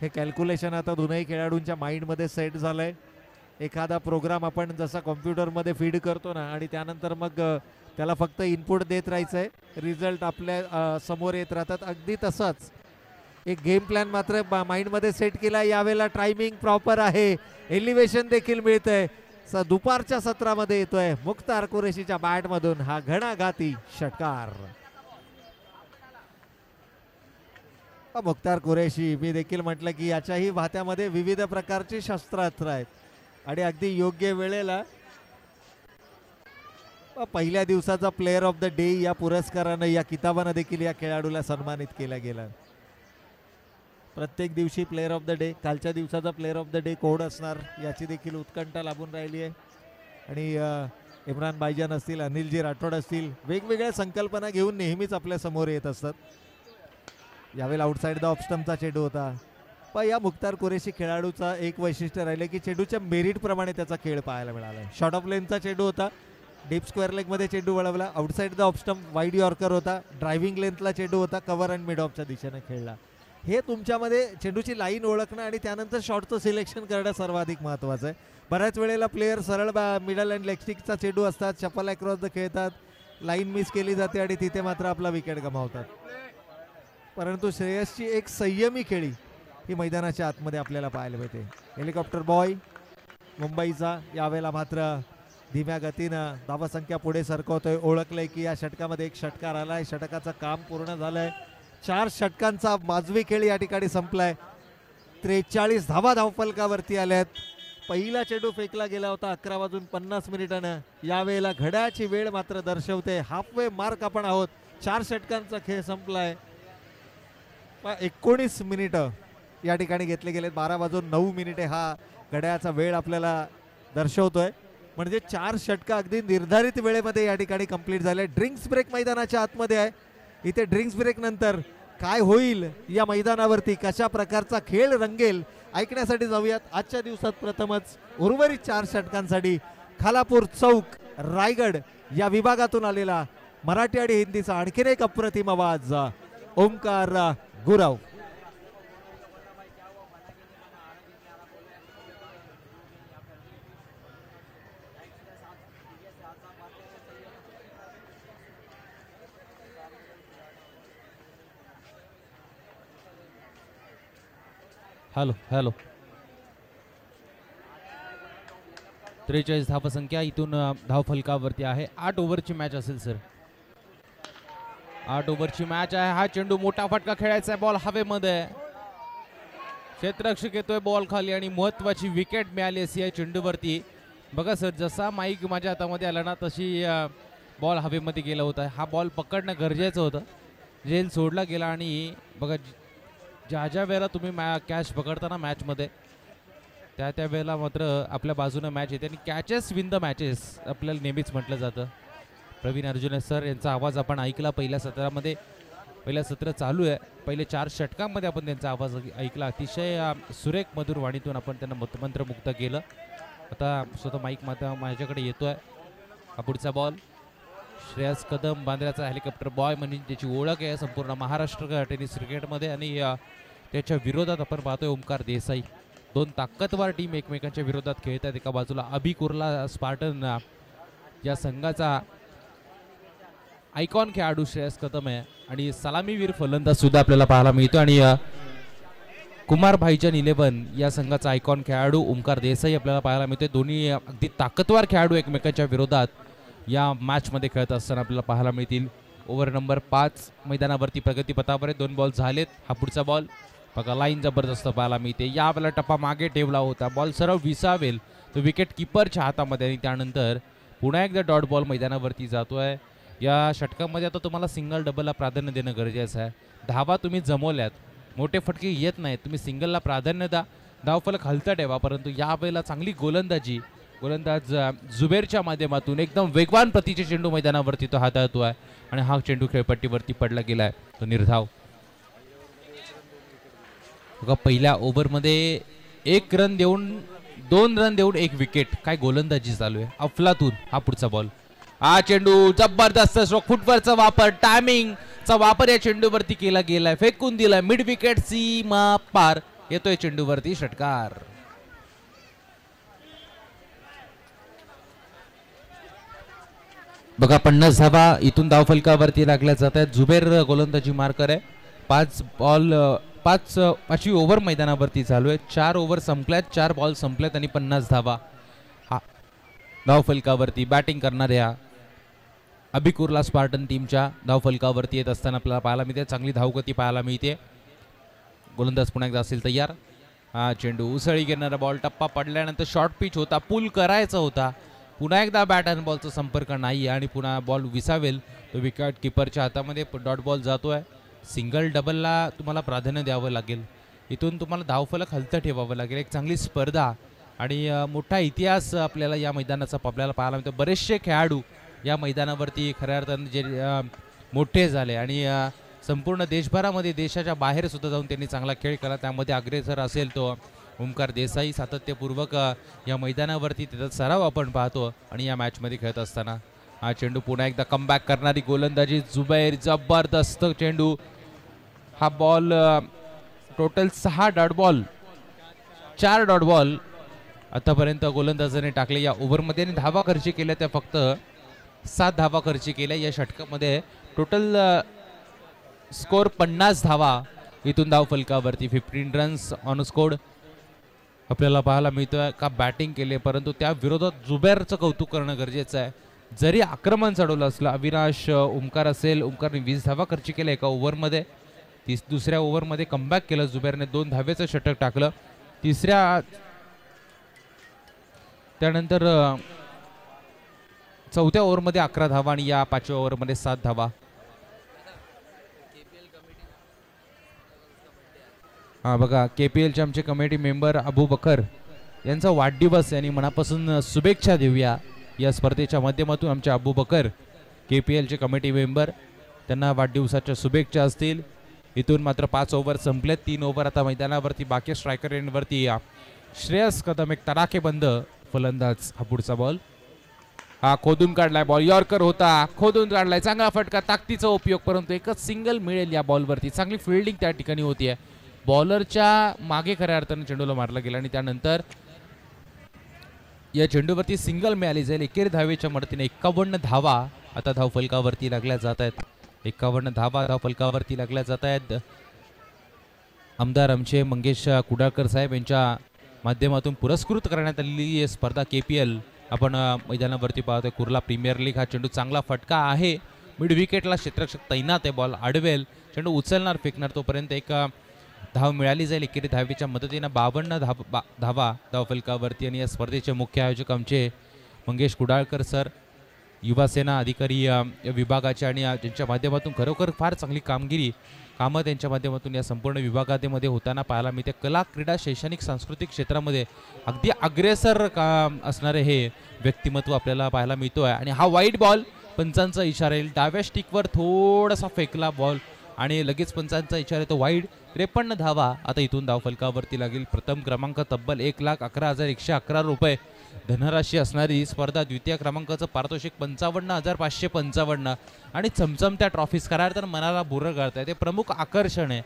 हे कॅल्क्युलेशन आता दोनही खेळाडूंच्या माइंडमध्ये सेट झालं आहे एखादा प्रोग्राम आपण जसा कॉम्प्युटरमध्ये फीड करतो ना आणि त्यानंतर मग त्याला फक्त इनपुट देत राहायचं आहे रिझल्ट आपल्यासमोर येत राहतात. अगदी तसंच एक गेम प्लॅन मात्र माइंडमध्ये सेट केला. यावेळेला टायमिंग प्रॉपर आहे. एलिव्हेशन देखील मिळतंय. स दुपारच्या सत्रामध्ये येतोय. मुक्तार कुरेशीच्या बॅटमधून हा घणाघाती षटकार. मुक्तार कुरेशी मी देखील म्हटलं की याच्याही भात्यामध्ये विविध प्रकारची शस्त्रास्त्र आहेत. आणि अगदी योग्य वेळेला पहिल्या दिवसाचा प्लेअर ऑफ द डे या पुरस्कारानं या किताबानं देखील या खेळाडूला सन्मानित केला गेला. प्रत्येक दिवशी प्लेअर ऑफ द डे कालच्या दिवसाचा प्लेअर ऑफ द डे कोड असणार याची देखील उत्कंठा लाभून राहिली आहे. आणि इम्रान बायजान असतील अनिलजी राठोड असतील वेगवेगळ्या संकल्पना घेऊन नेहमीच आपल्यासमोर येत असतात. यावेळेला आउटसाईड द ऑप्स्टमचा चेंडू होता. पण या मुख्तार कुरेशी खेळाडूचा एक वैशिष्ट्य राहिलं की चेंडूच्या मेरिटप्रमाणे त्याचा खेळ पाहायला मिळाला आहे शॉर्ट ऑफ लेनचा चेंडू होता. डीप स्क्वेअर लेगमध्ये चेंडू वळवला. Outside the off stump wide yorker होता. ड्रायव्हिंग लेंथला चेंडू होता. कव्हर अँड मिड ऑफच्या दिशेने खेळला. हे तुमच्यामध्ये चेंडूची लाईन ओळखणं आणि त्यानंतर शॉटचं सिलेक्शन करणं सर्वाधिक महत्त्वाचं आहे. बऱ्याच वेळेला प्लेयर सरळ मिडल अँड लेगस्टिकचा चेंडू असतात चपल अक्रॉस द खेळतात लाईन मिस केली जाते आणि तिथे मात्र आपला विकेट गमावतात. परंतु श्रेयसची एक संयमी खेळी ही मैदानाच्या आतमध्ये आपल्याला पाहायला मिळते. हेलिकॉप्टर बॉय मुंबईचा यावेळेला मात्र धीम्या गतीनं धावसंख्या पुढे सरकवतोय. ओळखलंय की या षटकामध्ये एक षटकार आलाय. षटकाचं काम पूर्ण झालंय. चार षटकांचा माजवी खेळ या ठिकाणी संपलाय. त्रेचाळीस धावा धावफलकावरती आल्यात. पहिला चेंडू फेकला गेला होता अकरा वाजून पन्नास मिनिटानं. यावेळेला घड्याची वेळ मात्र दर्शवते. हाफवे मार्क आपण आहोत. चार षटकांचा खेळ संपलाय. एकोणीस मिनिटं या ठिकाणी घेतले गेलेत. बारा वाजून नऊ मिनिटे हा घड्याळाचा वेळ आपल्याला दर्शवतोय. म्हणजे चार षटकं अगदी निर्धारित वेळेमध्ये या ठिकाणी कंप्लीट झाले. ड्रिंक्स ब्रेक मैदानाच्या आतमध्ये आहे. इथे ड्रिंक्स ब्रेक नंतर काय होईल या मैदानावरती? कशा प्रकारचा खेळ रंगेल? ऐकण्यासाठी जाऊयात. आजच्या दिवसात प्रथमच उर्वरित चार षटकांसाठी खालापूर चौक रायगड या विभागातून आलेला मराठी आणि हिंदीचा आणखीन एक अप्रतिम आवाज. ओमकार गुराव. Hello hello. त्रेचाळीस धावसंख्या इथून धावफलकावरती आहे. आठ ओव्हरची मॅच असेल सर आठ ओव्हरची मॅच आहे. हा चेंडू मोठा फटका खेळायचा आहे. बॉल हवेमध्ये. क्षेत्ररक्षक येतोय बॉल खाली आणि महत्वाची विकेट मिळाली अशी या चेंडूवरती. बघा सर जसा माईक माझ्या हातामध्ये आला ना तशी बॉल हवेमध्ये गेला होता. हा बॉल पकडणं गरजेचं होतं. जेल सोडला गेला आणि बघा ज्या ज्या वेळेला तुम्ही मॅ कॅच पकडता ना मॅचमध्ये त्या त्या वेळेला मात्र आपल्या बाजूनं मॅच येते. आणि कॅचेस विन द मॅचेस आपल्याला नेहमीच म्हटलं जातं. प्रवीण अर्जुने सर यांचा आवाज आपण ऐकला पहिल्या सत्रामध्ये. पहिलं सत्र चालू आहे. पहिले चार षटकांमध्ये आपण त्यांचा आवाज ऐकला. अतिशय सुरेख मधुर वाणीतून आपण त्यांना मतमंत्रमुक्त केलं. आता स्वतः माईक माता माझ्याकडे येतो आहे हा पुढचा बॉल श्रेयस कदम बांद्र्याचा हेलिकॉप्टर बॉय म्हणजे त्याची ओळख आहे. संपूर्ण महाराष्ट्र टेनिस क्रिकेटमध्ये आणि त्याच्या विरोधात आपण पाहतोय ओमकार देसाई. दोन ताकदवार टीम एकमेकांच्या विरोधात खेळत आहेत एका बाजूला अभि कुर्ला स्पार्टन या संघाचा आयकॉन खेळाडू श्रेयस कदम आहे. आणि सलामीवीर फलंदाज सुद्धा आपल्याला पाहायला मिळतो आणि कुमार भाईजान इलेव्हन या संघाचा आयकॉन खेळाडू ओमकार देसाई आपल्याला पाहायला मिळतोय. दोन्ही अगदी ताकदवार खेळाडू एकमेकांच्या विरोधात या मॅचमध्ये खेळत असताना आपल्याला पाहायला मिळतील. ओव्हर नंबर पाच मैदानावरती प्रगतीपथावर आहे. दोन बॉल झालेत. हा पुढचा बॉल बघा लाईन जबरदस्त पाहायला मिळते. या वेळेला टप्पा मागे ठेवला होता. बॉल सरळ विसावेल. तो विकेट किपरच्या हातामध्ये आणि त्यानंतर पुन्हा एकदा डॉट बॉल मैदानावरती जातो आहे या षटकामध्ये आता तुम्हाला सिंगल डबलला प्राधान्य देणं गरजेचं आहे. धावा तुम्ही जमवल्यात. मोठे फटके येत नाहीत. तुम्ही सिंगलला प्राधान्य द्या. धावफलक हलता ठेवा. परंतु या वेळेला चांगली गोलंदाजी गोलंदाज जुबेरच्या माध्यमातून एकदम वेगवान प्रतीचे चेंडू मैदानावरती तो हाताळतो आहे आणि हा चेंडू खेळपट्टीवरती पडला गेला आहे तो निर्धाव. बघा पहिल्या ओव्हरमध्ये एक रन देऊन दोन रन देऊन एक विकेट. काय गोलंदाजी चालू आहे. अफलातून हा पुढचा बॉल हा चेंडू जबरदस्त स्ट्रोक फुटवरचा वापर टायमिंग चा वापर या चेंडूवरती केला गेलाय. फेकून दिलाय. मिड विकेट सीमा पार. येतोय चेंडूवरती षटकार. बघा पन्नास धावा इथून धावफलकावरती लागल्या जात आहेत. जुबेर गोलंदाजी मार्कर आहे. पाच बॉल पाच पाचवी ओव्हर मैदानावरती चालू आहे. चार ओव्हर संपल्यात चार बॉल संपल्यात आणि पन्नास धावा. हा. धावफलकावरती बॅटिंग करणाऱ्या अभिकुर्ला स्पार्टन टीमच्या धावफलकावरती येत असताना आपल्याला पाहायला मिळते. चांगली धावगती पाहायला मिळते. गोलंदाज पुन्हा एकदा असेल तयार. हा चेंडू उसळी घेणारा बॉल टप्पा पडल्यानंतर शॉर्ट पिच होता. पूल करायचा होता. पुन्हा एकदा बॅट अँड बॉलचा संपर्क नाही आणि पुन्हा बॉल विसावेल. तो विकेट किपरच्या हातामध्ये डॉट बॉल जातो आहे सिंगल डबलला तुम्हाला प्राधान्य द्यावं लागेल. इथून तुम्हाला धावफलक हलतं ठेवावं लागेल. एक चांगली स्पर्धा आणि मोठा इतिहास आपल्याला या मैदानाचा आपल्याला पाहायला मिळतो. बरेचसे खेळाडू या मैदानावरती खऱ्या अर्थानं जे मोठे झाले आणि संपूर्ण देशभरामध्ये देशाच्या बाहेर सुद्धा जाऊन त्यांनी चांगला खेळ केला. त्यामध्ये अग्रेसर असेल तो ओमकार देसाई सातत्यपूर्वक या मैदानावरती त्याचा सराव आपण पाहतो आणि या मॅचमध्ये खेळत असताना. हा चेंडू पुन्हा एकदा कमबॅक करणारी गोलंदाजी जुबैर जबरदस्त चेंडू. हा बॉल टोटल सहा डॉट बॉल चार डॉट बॉल आतापर्यंत गोलंदाजाने टाकले. या ओव्हरमध्ये आणि धावा खर्ची केल्या त्या फक्त सात धावा खर्ची केल्या. या षटकामध्ये टोटल स्कोर पन्नास धावा. इथून धाव फलकावरती फिफ्टीन रन्स ऑन स्कोर आपल्याला पाहायला मिळतोय का बॅटिंग केले परंतु त्या विरोधात जुबेरचं कौतुक करणं गरजेचं आहे. जरी आक्रमण चढवलं असलं अविनाश ओमकार असेल ओमकारने वीस धावा खर्च केल्या एका ओव्हरमध्ये. तीस दुसऱ्या ओव्हरमध्ये कमबॅक केलं जुबेरने दोन धावेचं षटक टाकलं. तिसऱ्या त्यानंतर चौथ्या ओव्हरमध्ये अकरा धावा आणि या पाचव्या ओव्हरमध्ये सात धावा. हा बघा के पी एलचे आमचे कमिटी मेंबर अबू बकर यांचा वाढदिवस आहे आणि मनापासून शुभेच्छा देऊया. या स्पर्धेच्या माध्यमातून आमचे अबू बकर के पी एलचे कमिटी मेंबर त्यांना वाढदिवसाच्या शुभेच्छा असतील. इथून मात्र पाच ओव्हर संपलेत. तीन ओव्हर आता मैदानावरती बाकी स्ट्रायकर एंडवरती या. श्रेयस कदम एक तडाखेबंद फलंदाज हा पुढचा बॉल हा खोदून काढलाय बॉल यॉर्कर होता खोदून काढलाय. चांगला फटका ताकदीचा उपयोग परंतु एकच सिंगल मिळेल या बॉलवरती चांगली फिल्डिंग त्या ठिकाणी होती आहे बॉलरच्या मागे खऱ्या अर्थानं चेंडूला मारला गेला आणि त्यानंतर या चेंडूवरती सिंगल मिळाली जाईल एकेरी धावेच्या मदतीने एक्कावन्न धावा आता धावफलकावरती लागल्या जात आहेत. एक्कावन्न धावा धावफलकावरती लागल्या जात आहेत. आमदार आमचे मंगेश कुडाळकर साहेब यांच्या माध्यमातून पुरस्कृत करण्यात आलेली स्पर्धा के पी एल आपण मैदानावरती पाहतोय कुर्ला प्रीमियर लीग हा चेंडू चांगला फटका आहे. मिड विकेटला क्षेत्रक्षक तैनात आहे बॉल अडवेल चेंडू उचलणार फेकणार तोपर्यंत एक धाव मिळाली जाईल. एकेरी धावेच्या मदतीनं बावन्न धाव बा धावा धावफलकावरती आणि या स्पर्धेचे मुख्य आयोजक आमचे मंगेश कुडाळकर सर युवासेना अधिकारी या विभागाचे आणि ज्यांच्या माध्यमातून खरोखर फार चांगली कामगिरी कामं त्यांच्या माध्यमातून या संपूर्ण विभागामध्ये होताना पाहायला मिळते. कला क्रीडा शैक्षणिक सांस्कृतिक क्षेत्रामध्ये अगदी अग्रेसर काम असणारे हे व्यक्तिमत्व आपल्याला पाहायला मिळतो आहे आणि हा वाईट बॉल पंचांचा इशारा येईल. डाव्या स्टिकवर थोडासा फेकला बॉल आणि लगेच पंचांचा इशारा येतो. वाईड त्रेपन्न धावा. आता इथून धावफलकावरती लागेल. प्रथम क्रमांक तब्बल एक लाख अकरा हजार एकशे अकरा रुपये. धनराशी असणारी स्पर्धा द्वितीय क्रमांकाचं पारितोषिक पंचावन्न हजार पाचशे पंचावन्न. आणि चमचमत्या ट्रॉफीज करार तर मनाला बुरं आहे ते प्रमुख आकर्षण आहे.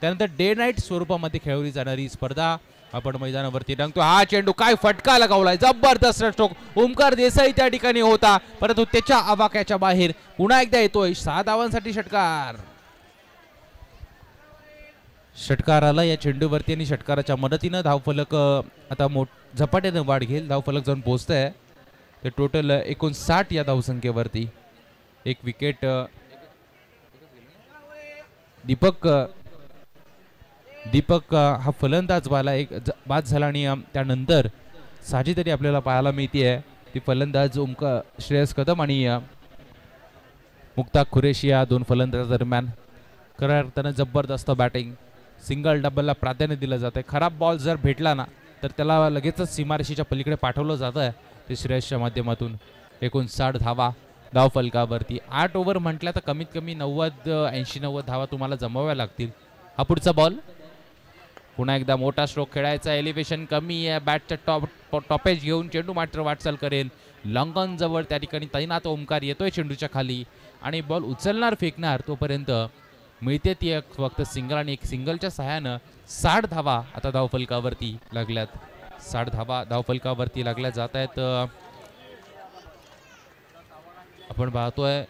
त्यानंतर डे नाईट स्वरूपामध्ये खेळवली जाणारी ही स्पर्धा. आपण मैदानावरती रंगतो हा चेंडू काय फटका लगावलाय. जबरदस्त स्ट्रोक. ओमकार देसाई त्या ठिकाणी होता. परंतु त्याच्या आवाक्याच्या बाहेर पुन्हा एकदा येतोय. सहा धावांसाठी षटकार. षटकार आला या चेंडूवरती आणि षटकाराच्या मदतीनं धावफलक आता मोठ झपाट्यानं वाढ घेईल. धावफलक जाऊन पोचत आहे ते टोटल एकोणसाठ या धावसंख्येवरती. एक विकेट दीपक दीपक हा फलंदाज वाला एक बाद झाला आणि त्यानंतर साजी तरी आपल्याला पाहायला मिळते आहे ती फलंदाज ओमका श्रेयस कदम आणि मुक्ता खुरेशिया खुरेशी या दोन फलंदाज दरम्यान खऱ्या अर्थानं जबरदस्त बॅटिंग सिंगल डबलला प्राधान्य दिलं जातं खराब बॉल जर भेटला ना तर त्याला लगेचच सीमारेषेच्या पलीकडे पाठवलं जातं आहे ते श्रेयसच्या माध्यमातून एकोणसाठ धावा धाव फलकावरती. आठ ओव्हर म्हटल्या तर कमीत कमी नव्वद ऐंशी नव्वद धावा तुम्हाला जमवाव्या लागतील. हा पुढचा बॉल पुन्हा एकदा मोठा स्ट्रोक खेळायचा. एलिव्हेशन कमी आहे. बॅटच्या टॉप टॉपेज घेऊन चेंडू मात्र वाटचाल करेल. लॉंगॉन जवळ त्या ठिकाणी तैनात ओमकार येतोय चेंडूच्या खाली. आणि बॉल उचलणार फेकणार तोपर्यंत मिळते ती एक फक्त सिंगल आणि एक सिंगलच्या सहाय्यानं साठ धावा आता धावफलकावरती लागल्यात. साठ धावा धावफलकावरती लागल्या जात आहेत. आपण पाहतोय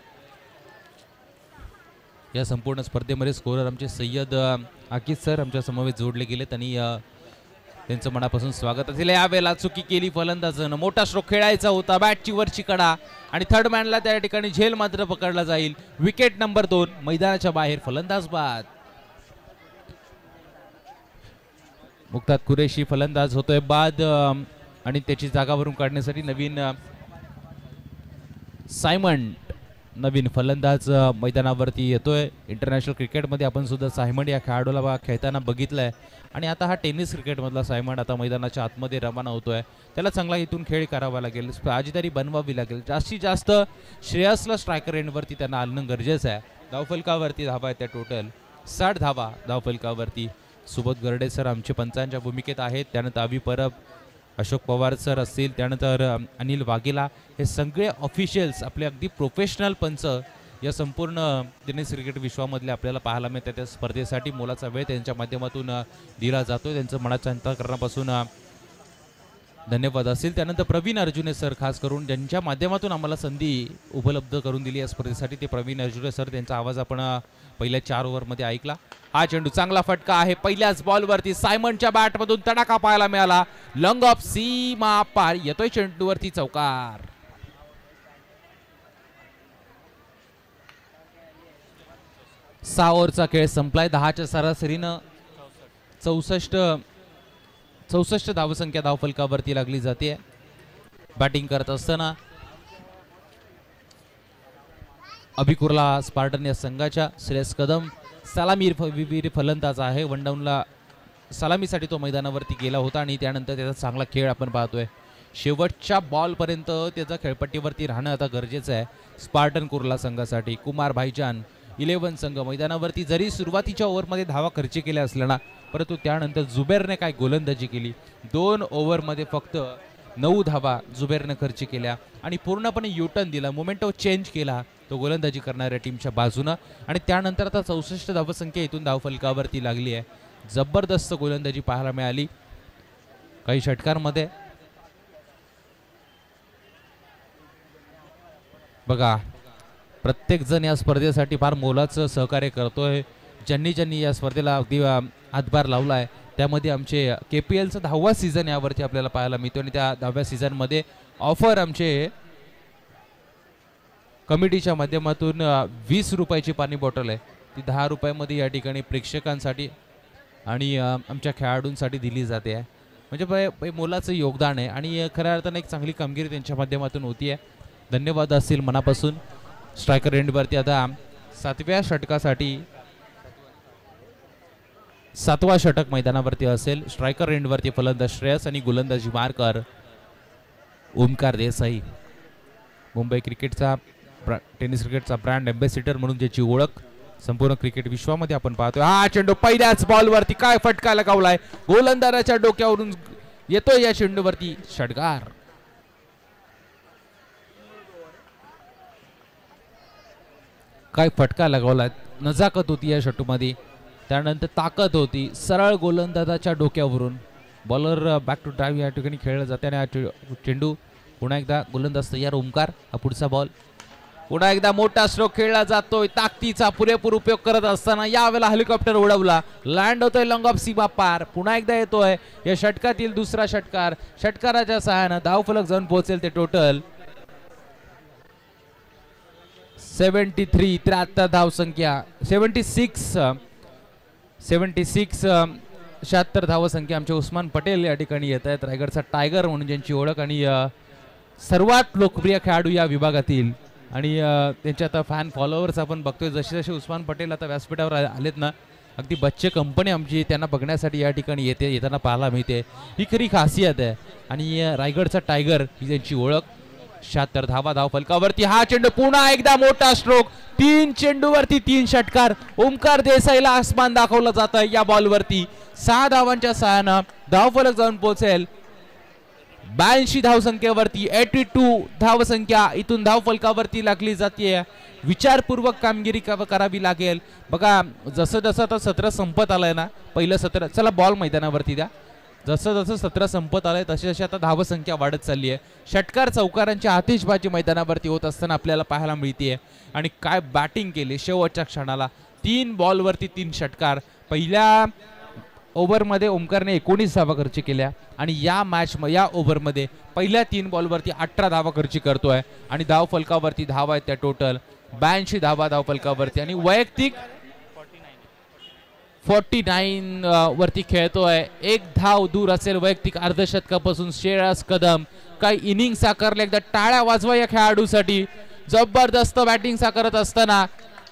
या संपूर्ण स्पर्धेमध्ये स्कोरर आमचे सय्यद अ, आकिज सर आमच्या समवेत जोडले गेलेत आणि त्यांचं मनापासून स्वागत असेल यावेळेला चुकी केली फलंदाजानं. मोठा स्ट्रोक खेळायचा होता. बॅटची वरची कडा आणि थर्ड मॅनला त्या ठिकाणी झेल मात्र पकडला जाईल. विकेट नंबर दोन. मैदानाच्या बाहेर फलंदाज बाद. मुक्तात कुरेशी फलंदाज होतोय बाद आणि त्याची जागावरून काढण्यासाठी नवीन सायमंड. नवीन फलंदाज मैदानावरती येतोय. इंटरनॅशनल क्रिकेटमध्ये आपण सुद्धा सायमंड या खेळाडूला खेळताना बघितलंय. आणि आता हा टेनिस क्रिकेटमधला सायमंड आता मैदानाच्या आतमध्ये रवाना होतोय. त्याला चांगला इथून खेळ करावा लागेल आजीदारी बनवावी लागेल. जास्तीत जास्त श्रेयसला स्ट्रायकर एंडवरती त्यांना आणणं गरजेचं आहे. धावफलकावरती धावा आहेत त्या टोटल साठ धावा धावफलकावरती. सुबोध गर्डे सर आमचे पंचांच्या भूमिकेत आहेत. त्यानंतर अवी परब अशोक पवार सर असतील. त्यानंतर अनिल वाघेला. हे सगळे ऑफिशियल्स आपले अगदी प्रोफेशनल पंच या संपूर्ण टेनिस क्रिकेट विश्वामधले आपल्याला पाहायला मिळतात त्या स्पर्धेसाठी मोलाचा वेळ त्यांच्या माध्यमातून दिला जातो त्यांचं मनाच्या अंतकरणापासून धन्यवाद असेल. त्यानंतर प्रवीण अर्जुने सर खास करून ज्यांच्या माध्यमातून आम्हाला संधी उपलब्ध करून दिली या स्पर्धेसाठी ते प्रवीण अर्जुने सर त्यांचा आवाज आपण पहिल्या चार ओव्हरमध्ये ऐकला. हा चेंडू चांगला फटका आहे. पहिल्याच बॉलवरती सायमनच्या बॅटमधून तडाखा पाहायला मिळाला. लंग ऑफ सीमा पार. येतोय चेंडूवरती चौकार. सहा ओव्हरचा खेळ संपलाय. दहाच्या सरासरीनं चौसष्ट चौसष्ट धावसंख्या धावफलकावरती लागली जाते बॅटिंग करत असताना अभिकुर्ला स्पार्टन या संघाच्या श्रेयस कदम सलामीर फ- वीर फलंदाज आहे. वनडाऊनला सलामीसाठी तो मैदानावरती गेला होता आणि त्यानंतर त्याचा चांगला खेळ आपण पाहतोय. शेवटच्या बॉलपर्यंत त्याचा खेळपट्टीवरती राहणं आता गरजेचं आहे. स्पार्टन कुर्ला संघासाठी. कुमार भाईजान इलेव्हन संघ मैदानावरती जरी सुरुवातीच्या ओव्हरमध्ये धावा खर्च केल्या असल्या ना परंतु त्यानंतर जुबेरने काय गोलंदाजी केली. दोन ओव्हरमध्ये फक्त नऊ धावा जुबेरनं खर्च केल्या आणि पूर्णपणे युटर्न दिला. मोमेंटो चेंज केला तो गोलंदाजी करणाऱ्या टीमच्या बाजूनं. आणि त्यानंतर आता चौसष्ट धावसंख्या इथून धावफलकावरती लागली आहे. जबरदस्त गोलंदाजी पाहायला मिळाली. काही षटकांमध्ये. बघा प्रत्येकजण या स्पर्धेसाठी फार मोलाचं सहकार्य करतो आहे ज्यांनी ज्यांनी या स्पर्धेला अगदी हातभार लावला आहे त्यामध्ये आमचे के पी एलचा दहावा सीझन यावरती आपल्याला पाहायला मिळतो आणि त्या दहाव्या सीझनमध्ये ऑफर आमचे कमिटीच्या माध्यमातून वीस रुपयाची पाणी बॉटल आहे. ती दहा रुपयामध्ये या ठिकाणी प्रेक्षकांसाठी आणि आमच्या खेळाडूंसाठी दिली जाते. आहे म्हणजे प- मोलाचं योगदान आहे आणि खऱ्या अर्थानं एक चांगली कामगिरी त्यांच्या माध्यमातून होती आहे धन्यवाद असतील मनापासून. स्ट्रायकर एंडवरती आता सातव्या षटकासाठी सातवा षटक मैदानावरती असेल. स्ट्रायकर एंडवरती फलंदाज श्रेयस आणि गोलंदाजी मारकर ओमकार देसाई. मुंबई क्रिकेटचा टेनिस क्रिकेटचा ब्रँड अँबॅसिडर म्हणून ज्याची ओळख संपूर्ण क्रिकेट विश्वामध्ये आपण पाहतोय. हा चेंडू पहिल्याच बॉलवरती काय फटका लगावलाय? गोलंदाजाच्या डोक्यावरून येतोय या चेंडूवरती षटकार काय फटका लगावला. नजाकत होती या षटूमध्ये त्यानंतर ताकद होती. सरळ गोलंदाजाच्या डोक्यावरून. बॉलर बॅक टू ड्राईव्ह या ठिकाणी खेळलं जाते आणि चेंडू पुन्हा एकदा गोलंदाज तयार ओंकार. हा पुढचा बॉल पुन्हा एकदा मोठा स्ट्रोक खेळला जातोय. ताकदीचा पुरेपूर उपयोग करत असताना यावेळेला हेलिकॉप्टर उडवला. लँड होतोय लॉंग ऑफ सीमा पार. पुन्हा एकदा येतोय. या षटकातील दुसरा षटकार. षटकाराच्या सहाय्यानं धावफलक जाऊन पोहोचेल ते टोटल सेवन्टी थ्री त्र्याहत्तर धावसंख्या सेवन्टी सिक्स सेवन्टी सिक्स शहात्तर धावसंख्या आमचे उस्मान पटेल या ठिकाणी येत आहेत. रायगडचा टायगर म्हणून ज्यांची ओळख आणि सर्वात लोकप्रिय खेळाडू या विभागातील आणि त्यांच्या त्यांचे आता फॅन फॉलोअर्स आपण बघतोय. जसे जसे उस्मान पटेल आता व्यासपीठावर आलेत ना अगदी बच्चे कंपनी आमची त्यांना बघण्यासाठी या ठिकाणी येते येताना पाहायला मिळते. ही खरी खासियत आहे. आणि रायगडचा टायगर ही त्यांची ओळख. शहात्तर धावा धाव फलकावरती. हा चेंडू पुन्हा एकदा मोठा स्ट्रोक तीन चेंडूवरती तीन षटकार. ओंकार देसाईला आसमान दाखवलं आहे या बॉलवरती सहा धावांच्या सहाय्यानं धावफलक जाऊन पोहोचेल. ब्याऐंशी धावसंख्येवरती एटी टू धावसंख्या इथून धाव फलकावरती लागली जाते विचारपूर्वक कामगिरी करावी लागेल. बघा जसं जसं आता सत्र संपत आलंय ना पहिलं सत्र चला बॉल मैदानावरती द्या. जसं जसं सत्र संपत आलंय तशी तशी आता धावसंख्या वाढत चालली आहे षटकार चौकारांची आतिषबाजी मैदानावरती होत असताना आपल्याला पाहायला मिळते आणि काय बॅटिंग केली शेवटच्या क्षणाला. तीन बॉलवरती तीन षटकार. पहिल्या ओव्हरमध्ये ओमकारने एकोणीस धावा खर्च केल्या. आणि या मॅच या ओव्हरमध्ये पहिल्या तीन बॉलवरती अठरा धावा खर्च करतोय. आणि धाव फलकावरती धावा आहेत त्या टोटल ब्याऐंशी धावा धाव फलकावरती आणि वैयक्तिक फोर्टी नाईन वरती खेळतोय. एक धाव दूर असेल वैयक्तिक अर्धशतकापासून श्रेयस कदम. काही इनिंग साकारले एकदा टाळ्या वाजवा या खेळाडूसाठी. जबरदस्त बॅटिंग साकारत असताना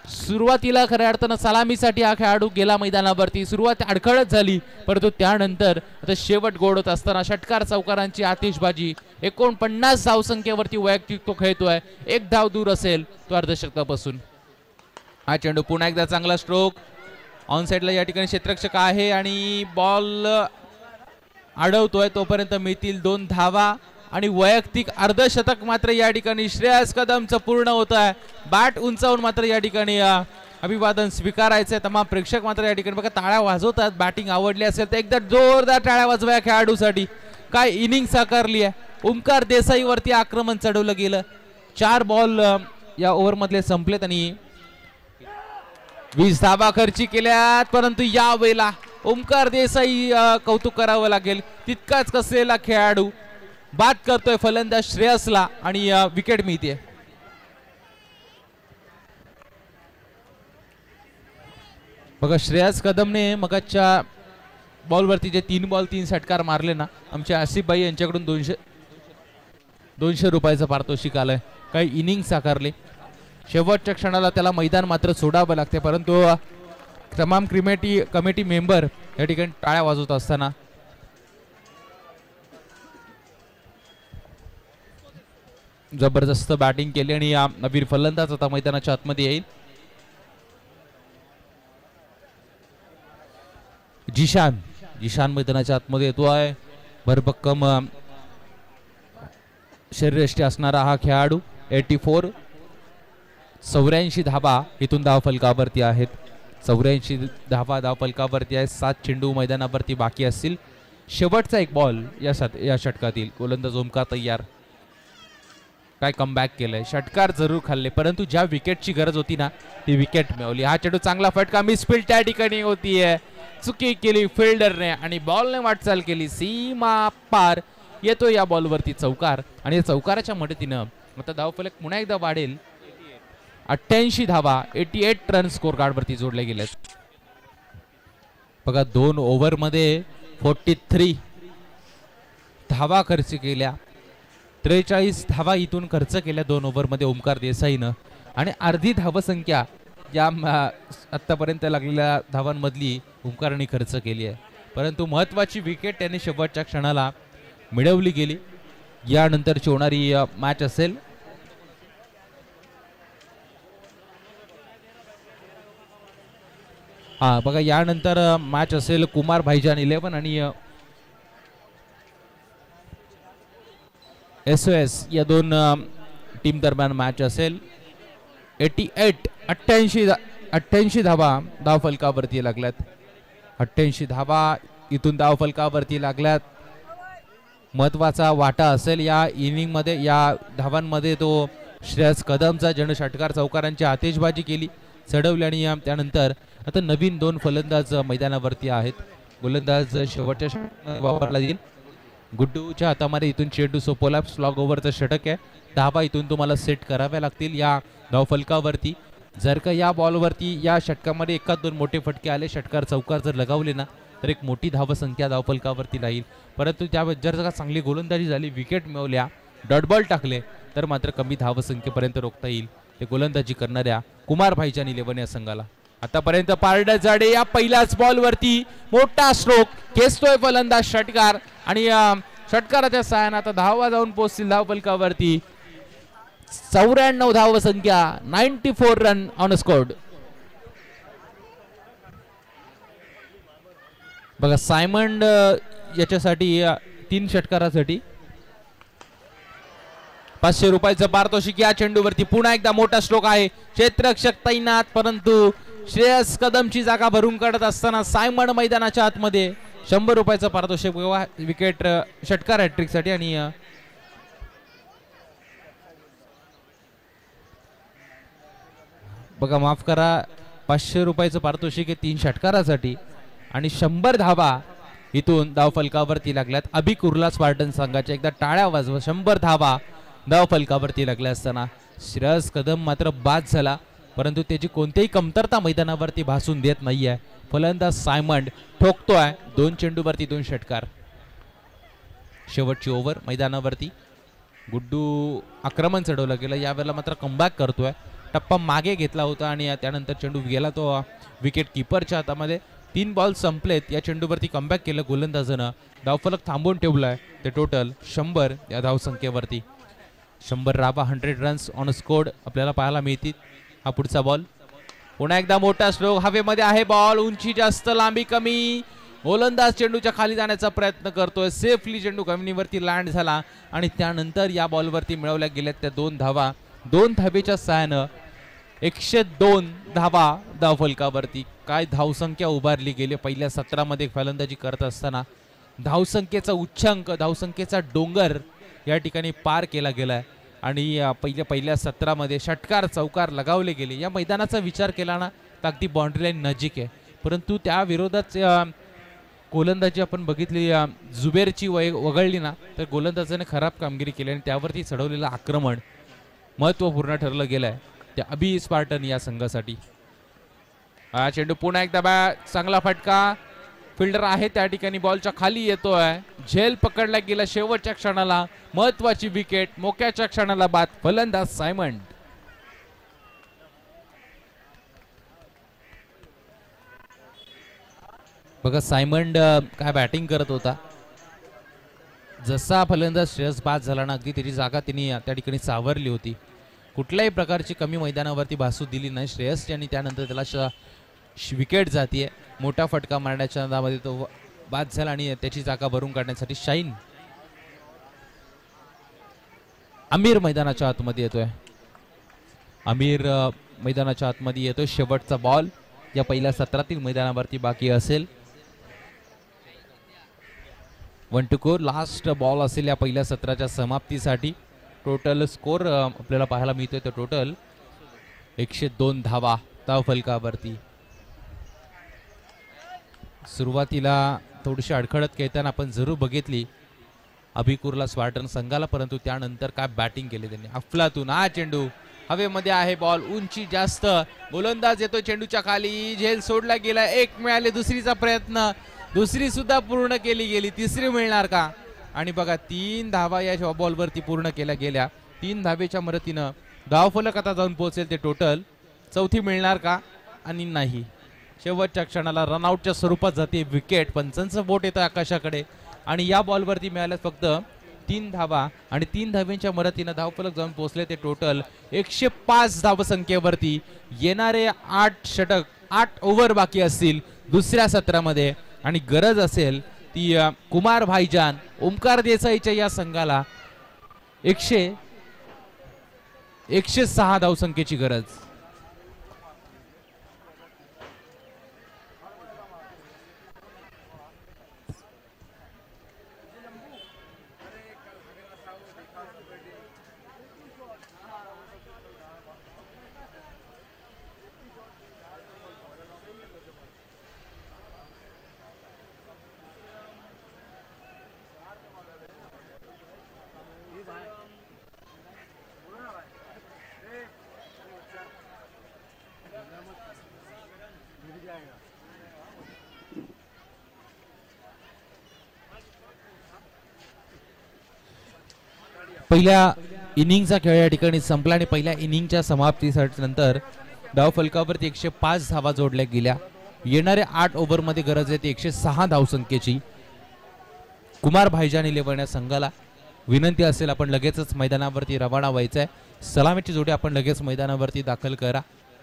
सुरुवातीला खऱ्या अर्थानं सलामीसाठी हा खेळाडू गेला मैदानावरती. सुरुवात अडखळत झाली परंतु त्यानंतर आता शेवट गोड होत असताना षटकार चौकारांची आतिषबाजी. एकोणपन्नास धावसंख्येवरती वैयक्तिक तो खेळतोय. एक धाव दूर असेल तो अर्धशतकापासून. हा चेंडू पुन्हा एकदा चांगला स्ट्रोक ऑन साईडला या ठिकाणी क्षेत्रक्षक आहे आणि बॉल अडवतोय. तोपर्यंत मिळतील दोन धावा आणि वैयक्तिक अर्धशतक मात्र या ठिकाणी श्रेयस कदमचं पूर्ण होत आहे बॅट उंचावून मात्र या ठिकाणी अभिवादन स्वीकारायचं आहे तमाम प्रेक्षक मात्र या ठिकाणी बघा टाळ्या वाजवतात. बॅटिंग आवडली असेल तर एकदा जोरदार टाळ्या वाजवाया खेळाडूसाठी. काय इनिंग साकारली आहे? ओंकार देसाईवरती आक्रमण चढवलं गेलं. चार बॉल या ओव्हरमधले संपलेत आणि वीस धाबा खर्ची केल्यात परंतु या वेळेला ओमकार देसाई कौतुक करावं लागेल. तितकाच कसलेला खेळाडू बाद करतोय फलंदाज श्रेयसला आणि विकेट मिळते बघा श्रेयस कदमने मगाच्या बॉलवरती जे तीन बॉल तीन षटकार मारले ना आमचे आसिफ भाई यांच्याकडून दोनशे दोनशे रुपयाचं पारितोषिक आलंय. काही इनिंग साकारले शेवटच्या क्षणाला त्याला मैदान मात्र सोडावं लागते परंतु तमाम क्रिमेटी कमिटी मेंबर या ठिकाणी टाळ्या वाजवत असताना जबरदस्त बॅटिंग केली आणि या फलंदाज आता मैदानाच्या आतमध्ये येईल. जिशान जिशान मैदानाच्या आतमध्ये येतो आहे. भरभक्कम अ, असणारा हा खेळाडू एटी फोर. चौऱ्याऐंशी धाबा इथून धाव फलकावरती आहेत. चौऱ्याऐंशी धाबा धाव फलकावरती आहेत. सात चेंडू मैदानावरती बाकी असतील. शेवटचा एक बॉल या षट या षटकातील. गोलंदाज ओमका तयार. काय कमबॅक केलंय. षटकार जरूर खाल्ले. परंतु ज्या विकेटची गरज होती ना ती विकेट मिळवली. हा चेंडू चांगला फटका. मिसफिल्ड त्या ठिकाणी होतीये. चुकी केली फिल्डरने आणि बॉलने वाटचाल केली. सीमा पार. येतो या बॉलवरती चौकार. आणि या चौकाराच्या मदतीनं आता धावफलक पुन्हा एकदा वाढेल. अठ्ठ्याऐंशी धावा एटी एट रन स्कोर कार्डवरती जोडले गेले. बघा दोन ओव्हरमध्ये फोर्टी थ्री धावा खर्च केल्या. त्रेचाळीस धावा इथून खर्च केल्या दोन ओव्हरमध्ये ओमकार देसाईनं. आणि अर्धी धावसंख्या या आत्तापर्यंत लागलेल्या धावांमधली ओमकारने खर्च केली आहे. परंतु महत्त्वाची विकेट त्याने शेवटच्या क्षणाला मिळवली गेली. यानंतरची होणारी मॅच असेल. हा बघा यानंतर मॅच असेल कुमार भाईजान इलेव्हन आणि एस ओ एस या दोन टीम दरम्यान मॅच असेल. एटी एट अठ्ठ्याऐंशी अठ्ठ्याऐंशी धावा धाव फलकावरती लागल्यात. अठ्ठ्याऐंशी धावा इथून धाव फलकावरती लागल्यात. महत्त्वाचा वाटा असेल या इनिंगमध्ये या धावांमध्ये तो श्रेयस कदमचा जन षटकार चौकारांची आतिषबाजी केली चढवली आणि त्यानंतर आता नवीन दोन फलंदाज मैदानावरती आहेत. गोलंदाज शेवटच्या वापरला जाईल. गुड्डूच्या हातामध्ये इथून चेंडू सोपोला स्लॉग ओव्हरचं षटक आहे. धाबा इथून तुम्हाला सेट कराव्या लागतील या धावफलकावरती. जर का या बॉलवरती या षटकामध्ये एकाच दोन मोठे फटके आले षटकार चौकार जर लगावले ना तर एक मोठी धावसंख्या धावफलकावरती राहील. परंतु त्या जर का चांगली गोलंदाजी झाली विकेट मिळवल्या डॉट बॉल टाकले तर मात्र कमी धावसंख्येपर्यंत रोखता येईल. ते गोलंदाजी करणाऱ्या कुमार भाईच्या निलेवन या संघाला. आतापर्यंत पारड जाडे या पहिल्याच बॉलवरती. मोठा स्ट्रोक खेचतोय फलंदाज षटकार. आणि षटकाराच्या सहाय्यानं आता धावा जाऊन पोहोचतील धावफलकावरती. चौऱ्याण्णव धाव संख्या ninety four run on scored बघा सायमंड याच्यासाठी तीन षटकारासाठी. पाचशे रुपयाचं पारितोषिक या चेंडूवरती पुन्हा एकदा मोठा स्ट्रोक आहे. क्षेत्रक्षक तैनात परंतु श्रेयस कदमची जागा भरून काढत असताना सायमन मैदानाच्या आतमध्ये शंभर रुपयाचं पारितोषिक विकेट षटकार हॅट्रिकसाठी आणि बघा माफ करा पाचशे रुपयाचं पारितोषिक आहे तीन षटकारासाठी आणि शंभर धावा इथून धाव फलकावरती लागल्यात. अभिक उर्ला स्पार्टन संघाच्या एकदा टाळ्या वाजवा शंभर धावा धाव फलकावरती लागल्या असताना. श्रेयस कदम मात्र बाद झाला. परंतु त्याची कोणतीही कमतरता मैदानावरती भासून देत नाहीये फलंदाज सायमंड ठोकतोय दोन चेंडूवरती दोन षटकार. शेवटची ओव्हर मैदानावरती. गुड्डू आक्रमण चढवलं गेलं यावेळेला मात्र कमबॅक करतोय. टप्पा मागे घेतला होता आणि त्यानंतर चेंडू गेला तो विकेट किपरच्या हातामध्ये. तीन बॉल संपलेत या चेंडूवरती कमबॅक केलं गोलंदाजानं. धावफलक थांबवून ठेवलाय ते टोटल शंभर या धावसंख्येवरती. शंभर राबा हंड्रेड रन्स ऑन स्कोर्ड आपल्याला पाहायला मिळतील. हा पुढचा बॉल पुन्हा एकदा मोठा स्ट्रोक हवेमध्ये आहे बॉल उंची जास्त लांबी कमी. गोलंदाज चेंडूच्या खाली जाण्याचा प्रयत्न करतोय. सेफली चेंडू कमिनीवरती लँड झाला आणि त्यानंतर या बॉलवरती मिळवल्या गेल्यात त्या दोन धावा. दोन धावेच्या सहाय्यानं एकशे दोन धावा धावफलकावरती काय धावसंख्या उभारली गेली पहिल्या सत्रामध्ये फलंदाजी करत असताना. धावसंख्येचा उच्चांक धावसंख्येचा डोंगर या ठिकाणी पार केला गेलाय. आणि पहिल्या पहिल्या सत्रामध्ये षटकार चौकार लगावले गेले. या मैदानाचा विचार केला ना तर अगदी बाउंड्रीलाईन नजीक आहे. परंतु त्या विरोधात गोलंदाजी आपण बघितली जुबेरची वय वगळली ना तर गोलंदाजाने खराब कामगिरी केली आणि त्यावरती चढवलेलं आक्रमण महत्त्वपूर्ण ठरलं गेलंय. त्या अभि स्पार्टन या संघासाठी. चेंडू पुन्हा एकदा बा चांगला फटका. फिल्डर आहे त्या ठिकाणी बॉलच्या खाली येतोय. झेल पकडला गेला शेवटच्या क्षणाला. महत्वाची विकेट मोक्याच्या क्षणाला बाद. फलंदाज सायमंड बघा सायमंड काय बॅटिंग करत होता. जसा फलंदाज श्रेयस बाद झाला ना अगदी त्याची जागा त्यांनी त्या ठिकाणी सावरली होती. कुठल्याही प्रकारची कमी मैदानावरती भासू दिली नाही. श्रेयस यांनी त्यानंतर त्याला श- विकेट आहे मोठा फटका मारण्याच्या नादामध्ये तो बाद झाला आणि त्याची जागा भरून काढण्यासाठी शाईन आमिर मैदानाच्या आतमध्ये येतोय. आमिर मैदानाच्या आतमध्ये येतोय. शेवटचा बॉल या पहिल्या सत्रातील मैदानावरती बाकी असेल. One to go last ball असेल या पहिल्या सत्राच्या समाप्तीसाठी. टोटल स्कोर आपल्याला पाहायला मिळतोय तर टोटल एकशे दोन धावा. धाव फलकावरती सुरुवातीला थोडीशी अडखळत खेळताना आपण जरूर बघितली अभिकुरला स्वार्टन संघाला परंतु त्यानंतर काय बॅटिंग केली त्यांनी? अफलातून. हा चेंडू हवेमध्ये आहे बॉल उंची जास्त. गोलंदाज येतो चेंडूच्या खाली. झेल सोडला गेला. एक मिळाले दुसरीचा प्रयत्न. दुसरी सुद्धा पूर्ण केली गेली. तिसरी मिळणार का? आणि बघा तीन धावा या बॉलवरती पूर्ण केल्या गेल्या. तीन धावेच्या मदतीनं धावफलक आता जाऊन पोहोचेल ते टोटल चौथी मिळणार का? आणि नाही. शेवटच्या क्षणाला रनआउटच्या स्वरूपात जाते विकेट पंचांचं बोट येतं आकाशाकडे. आणि या बॉलवरती मिळाल्यात फक्त तीन धावा आणि तीन धाव्यांच्या मदतीनं धावफलक जाऊन पोहोचले ते टोटल एकशे पाच धावसंख्येवरती येणारे आठ षटक आठ ओव्हर बाकी असतील दुसऱ्या सत्रामध्ये. आणि गरज असेल ती कुमार भाईजान ओमकार देसाईच्या या संघाला एकशे एकशे सहा धावसंख्येची गरज. पहिल्या इनिंगचा खेळ या ठिकाणी संपला आणि पहिल्या इनिंगच्या समाप्तीसाठी नंतर डाव फलकावरती एकशे पाच धावा जोडल्या गेल्या. येणाऱ्या आठ ओव्हरमध्ये गरज आहे ती एकशे सहा धावसंख्येची कुमार भाईजान इलेव्हन या संघाला विनंती असेल आपण लगेचच मैदानावरती रवाना व्हायचं आहे सलामीची जोडी आपण लगेच मैदानावरती दाखल करा.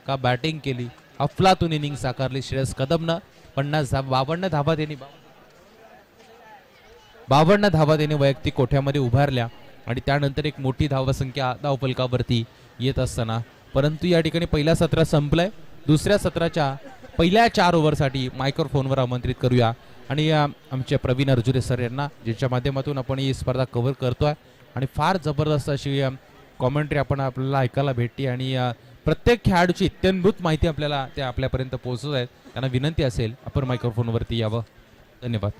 का बॅटिंग केली? अफलातून इनिंग साकारली श्रेयस कदमनं. पन्नास धा बावन्न धावा त्यांनी बावन्न धावा त्यांनी वैयक्तिक कोठ्यामध्ये उभारल्या. आणि त्यानंतर एक मोठी धावसंख्या धावफलकावरती येत असताना. परंतु या ठिकाणी पहिल्या सत्र संपलंय. दुसऱ्या सत्राच्या पहिल्या चार ओव्हरसाठी मायक्रोफोनवर आमंत्रित करूया. आणि अ, आमचे प्रवीण अर्जुरे सर यांना ज्यांच्या माध्यमातून आपण ही स्पर्धा कव्हर करतोय. आणि फार जबरदस्त अशी कॉमेंट्री आपण आपल्याला ऐकायला भेटते आणि प्रत्येक खेळाडूची इत्यंभूत माहिती आपल्याला त्या आपल्यापर्यंत पोहोचत आहेत. त्यांना विनंती असेल आपण मायक्रोफोनवरती यावं. धन्यवाद.